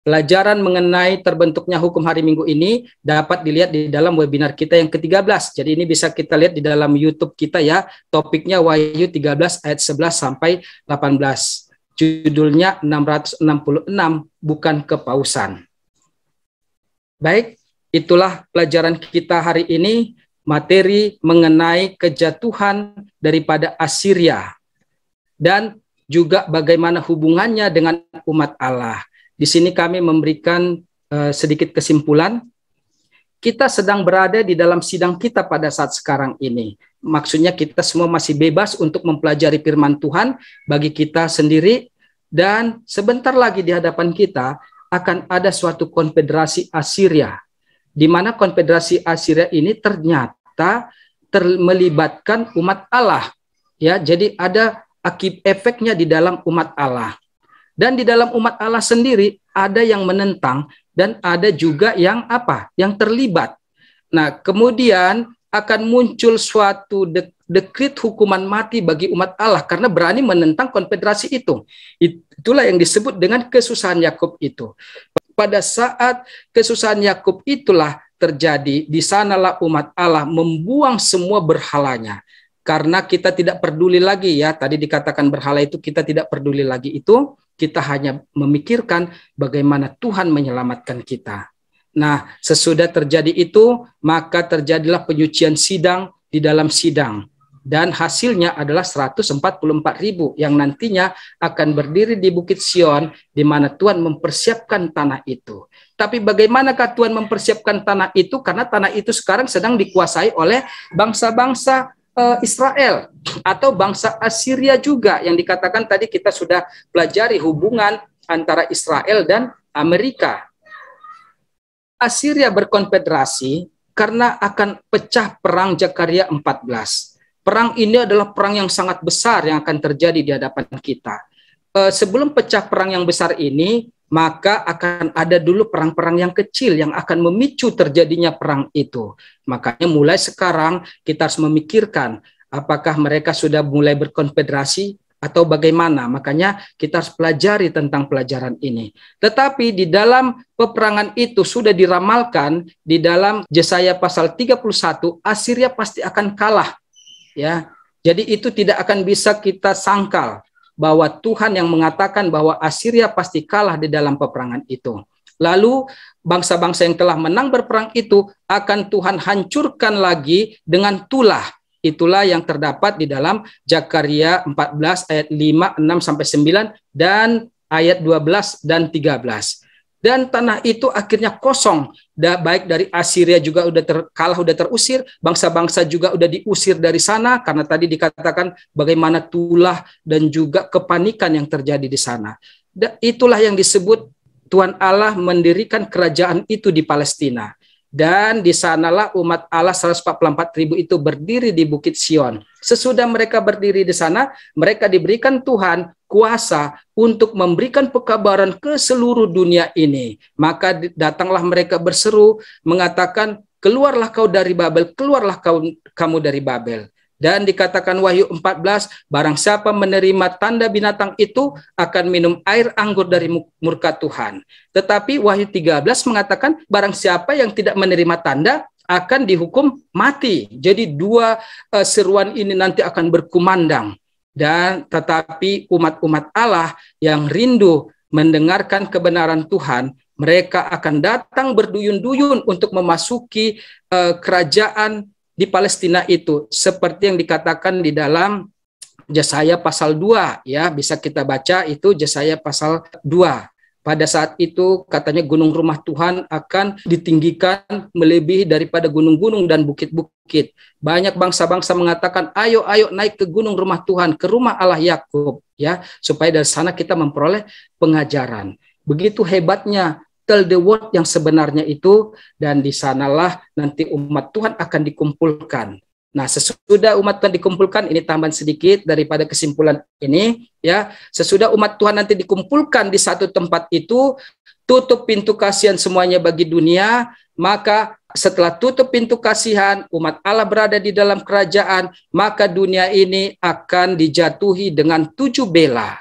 Pelajaran mengenai terbentuknya hukum hari Minggu ini dapat dilihat di dalam webinar kita yang ke-13. Jadi ini bisa kita lihat di dalam YouTube kita ya. Topiknya Wahyu 13 ayat 11 sampai 18. Judulnya 666 bukan kepausan. Baik, itulah pelajaran kita hari ini materi mengenai kejatuhan daripada Assyria dan juga bagaimana hubungannya dengan umat Allah. Di sini kami memberikan uh, sedikit kesimpulan. Kita sedang berada di dalam sidang kita pada saat sekarang ini. Maksudnya kita semua masih bebas untuk mempelajari firman Tuhan bagi kita sendiri dan sebentar lagi di hadapan kita akan ada suatu konfederasi Assyria di mana konfederasi Assyria ini ternyata melibatkan umat Allah ya jadi ada akib efeknya di dalam umat Allah dan di dalam umat Allah sendiri ada yang menentang dan ada juga yang apa? Yang terlibat. Nah, kemudian akan muncul suatu de dekrit hukuman mati bagi umat Allah karena berani menentang konfederasi itu. Itulah yang disebut dengan kesusahan Yakub itu. Pada saat kesusahan Yakub itulah terjadi, di sanalah umat Allah membuang semua berhalanya karena kita tidak peduli lagi ya tadi dikatakan berhala itu kita tidak peduli lagi itu kita hanya memikirkan bagaimana Tuhan menyelamatkan kita. Nah, sesudah terjadi itu, maka terjadilah penyucian sidang di dalam sidang. Dan hasilnya adalah 144 ribu yang nantinya akan berdiri di Bukit Sion di mana Tuhan mempersiapkan tanah itu. Tapi bagaimanakah Tuhan mempersiapkan tanah itu? Karena tanah itu sekarang sedang dikuasai oleh bangsa-bangsa uh, Israel atau bangsa Assyria juga yang dikatakan tadi kita sudah pelajari hubungan antara Israel dan Amerika. Assyria berkonfederasi karena akan pecah perang Jakaria 14. Perang ini adalah perang yang sangat besar yang akan terjadi di hadapan kita. Uh, sebelum pecah perang yang besar ini, maka akan ada dulu perang-perang yang kecil yang akan memicu terjadinya perang itu. Makanya mulai sekarang kita harus memikirkan apakah mereka sudah mulai berkonfederasi atau bagaimana. Makanya kita harus pelajari tentang pelajaran ini. Tetapi di dalam peperangan itu sudah diramalkan di dalam Yesaya pasal 31 Assyria pasti akan kalah. Ya. Jadi itu tidak akan bisa kita sangkal bahwa Tuhan yang mengatakan bahwa Assyria pasti kalah di dalam peperangan itu. Lalu bangsa-bangsa yang telah menang berperang itu akan Tuhan hancurkan lagi dengan tulah. Itulah yang terdapat di dalam Jakaria 14 ayat 5, 6 sampai 9 dan ayat 12 dan 13 dan tanah itu akhirnya kosong da, baik dari Assyria juga udah terkalah udah terusir. Bangsa-bangsa juga udah diusir dari sana karena tadi dikatakan bagaimana tulah dan juga kepanikan yang terjadi di sana. Da, itulah yang disebut Tuhan Allah mendirikan kerajaan itu di Palestina. Dan di sanalah umat Allah 144 ribu itu berdiri di Bukit Sion. Sesudah mereka berdiri di sana, mereka diberikan Tuhan kuasa untuk memberikan pekabaran ke seluruh dunia ini. Maka datanglah mereka berseru mengatakan, keluarlah kau dari Babel, keluarlah kau, kamu dari Babel. Dan dikatakan Wahyu 14, barang siapa menerima tanda binatang itu akan minum air anggur dari murka Tuhan. Tetapi Wahyu 13 mengatakan barang siapa yang tidak menerima tanda akan dihukum mati. Jadi dua uh, seruan ini nanti akan berkumandang. Dan tetapi umat-umat Allah yang rindu mendengarkan kebenaran Tuhan, mereka akan datang berduyun-duyun untuk memasuki uh, kerajaan di Palestina itu. Seperti yang dikatakan di dalam Jasaya pasal 2 ya. Bisa kita baca itu Jasaya pasal 2 pada saat itu katanya gunung rumah Tuhan akan ditinggikan melebihi daripada gunung-gunung dan bukit-bukit. Banyak bangsa-bangsa mengatakan, "Ayo, ayo naik ke gunung rumah Tuhan, ke rumah Allah Yakub." Ya, supaya dari sana kita memperoleh pengajaran. Begitu hebatnya tell the word yang sebenarnya itu dan di sanalah nanti umat Tuhan akan dikumpulkan Nah, sesudah umat Tuhan dikumpulkan, ini tambahan sedikit daripada kesimpulan ini, ya. Sesudah umat Tuhan nanti dikumpulkan di satu tempat itu, tutup pintu kasihan semuanya bagi dunia, maka setelah tutup pintu kasihan, umat Allah berada di dalam kerajaan, maka dunia ini akan dijatuhi dengan tujuh bela.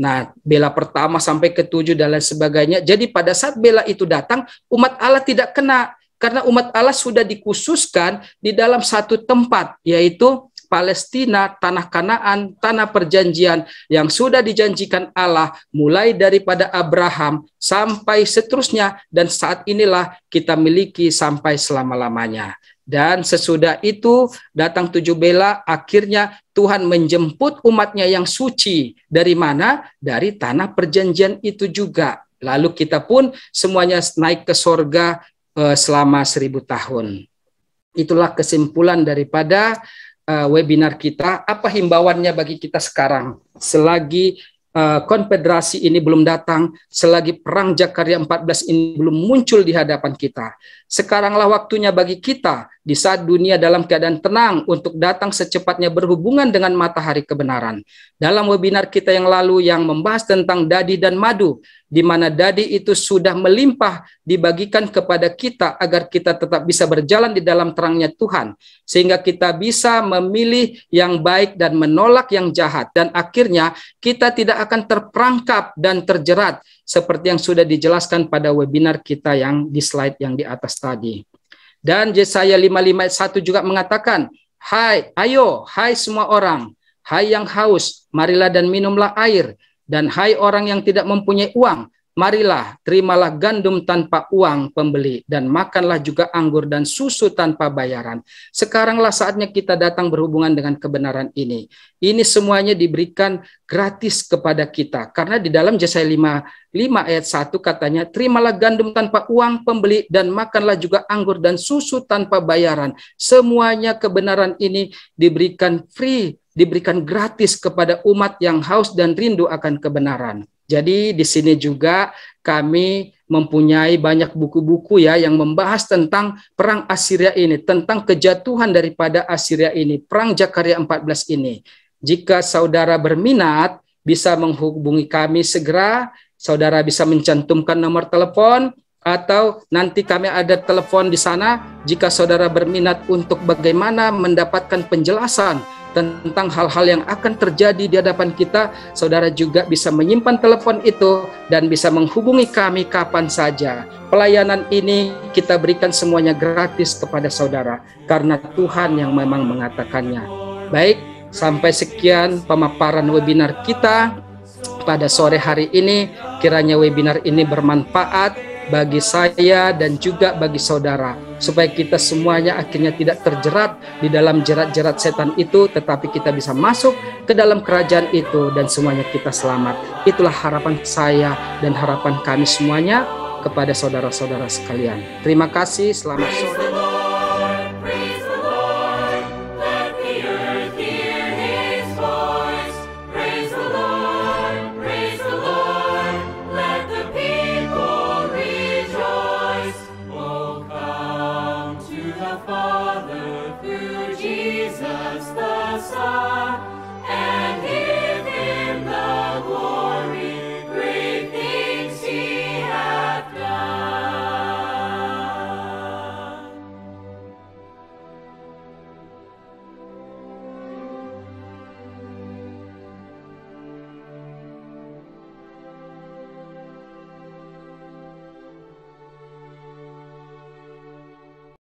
Nah, bela pertama sampai ke tujuh dan lain sebagainya. Jadi pada saat bela itu datang, umat Allah tidak kena karena umat Allah sudah dikhususkan di dalam satu tempat, yaitu Palestina, tanah Kanaan, tanah perjanjian yang sudah dijanjikan Allah mulai daripada Abraham sampai seterusnya dan saat inilah kita miliki sampai selama-lamanya. Dan sesudah itu datang tujuh bela, akhirnya Tuhan menjemput umatnya yang suci. Dari mana? Dari tanah perjanjian itu juga. Lalu kita pun semuanya naik ke sorga uh, selama seribu tahun. Itulah kesimpulan daripada uh, webinar kita. Apa himbauannya bagi kita sekarang? Selagi uh, konfederasi ini belum datang, selagi perang Jakarta 14 ini belum muncul di hadapan kita. Sekaranglah waktunya bagi kita di saat dunia dalam keadaan tenang untuk datang secepatnya berhubungan dengan matahari kebenaran. Dalam webinar kita yang lalu yang membahas tentang dadi dan madu, di mana dadi itu sudah melimpah dibagikan kepada kita agar kita tetap bisa berjalan di dalam terangnya Tuhan. Sehingga kita bisa memilih yang baik dan menolak yang jahat. Dan akhirnya kita tidak akan terperangkap dan terjerat seperti yang sudah dijelaskan pada webinar kita yang di slide yang di atas tadi. Dan Yesaya 55 ayat 1 juga mengatakan, Hai, ayo, hai semua orang, hai yang haus, marilah dan minumlah air, dan hai orang yang tidak mempunyai uang, Marilah, terimalah gandum tanpa uang pembeli dan makanlah juga anggur dan susu tanpa bayaran. Sekaranglah saatnya kita datang berhubungan dengan kebenaran ini. Ini semuanya diberikan gratis kepada kita. Karena di dalam Yesaya 5, 5 ayat 1 katanya, terimalah gandum tanpa uang pembeli dan makanlah juga anggur dan susu tanpa bayaran. Semuanya kebenaran ini diberikan free, diberikan gratis kepada umat yang haus dan rindu akan kebenaran. Jadi di sini juga kami mempunyai banyak buku-buku ya yang membahas tentang perang Assyria ini, tentang kejatuhan daripada Assyria ini, perang Jakaria 14 ini. Jika saudara berminat bisa menghubungi kami segera, saudara bisa mencantumkan nomor telepon atau nanti kami ada telepon di sana jika saudara berminat untuk bagaimana mendapatkan penjelasan tentang hal-hal yang akan terjadi di hadapan kita, saudara juga bisa menyimpan telepon itu dan bisa menghubungi kami kapan saja. Pelayanan ini kita berikan semuanya gratis kepada saudara karena Tuhan yang memang mengatakannya. Baik, sampai sekian pemaparan webinar kita pada sore hari ini. Kiranya webinar ini bermanfaat bagi saya dan juga bagi saudara supaya kita semuanya akhirnya tidak terjerat di dalam jerat-jerat setan itu tetapi kita bisa masuk ke dalam kerajaan itu dan semuanya kita selamat. Itulah harapan saya dan harapan kami semuanya kepada saudara-saudara sekalian. Terima kasih selamat sore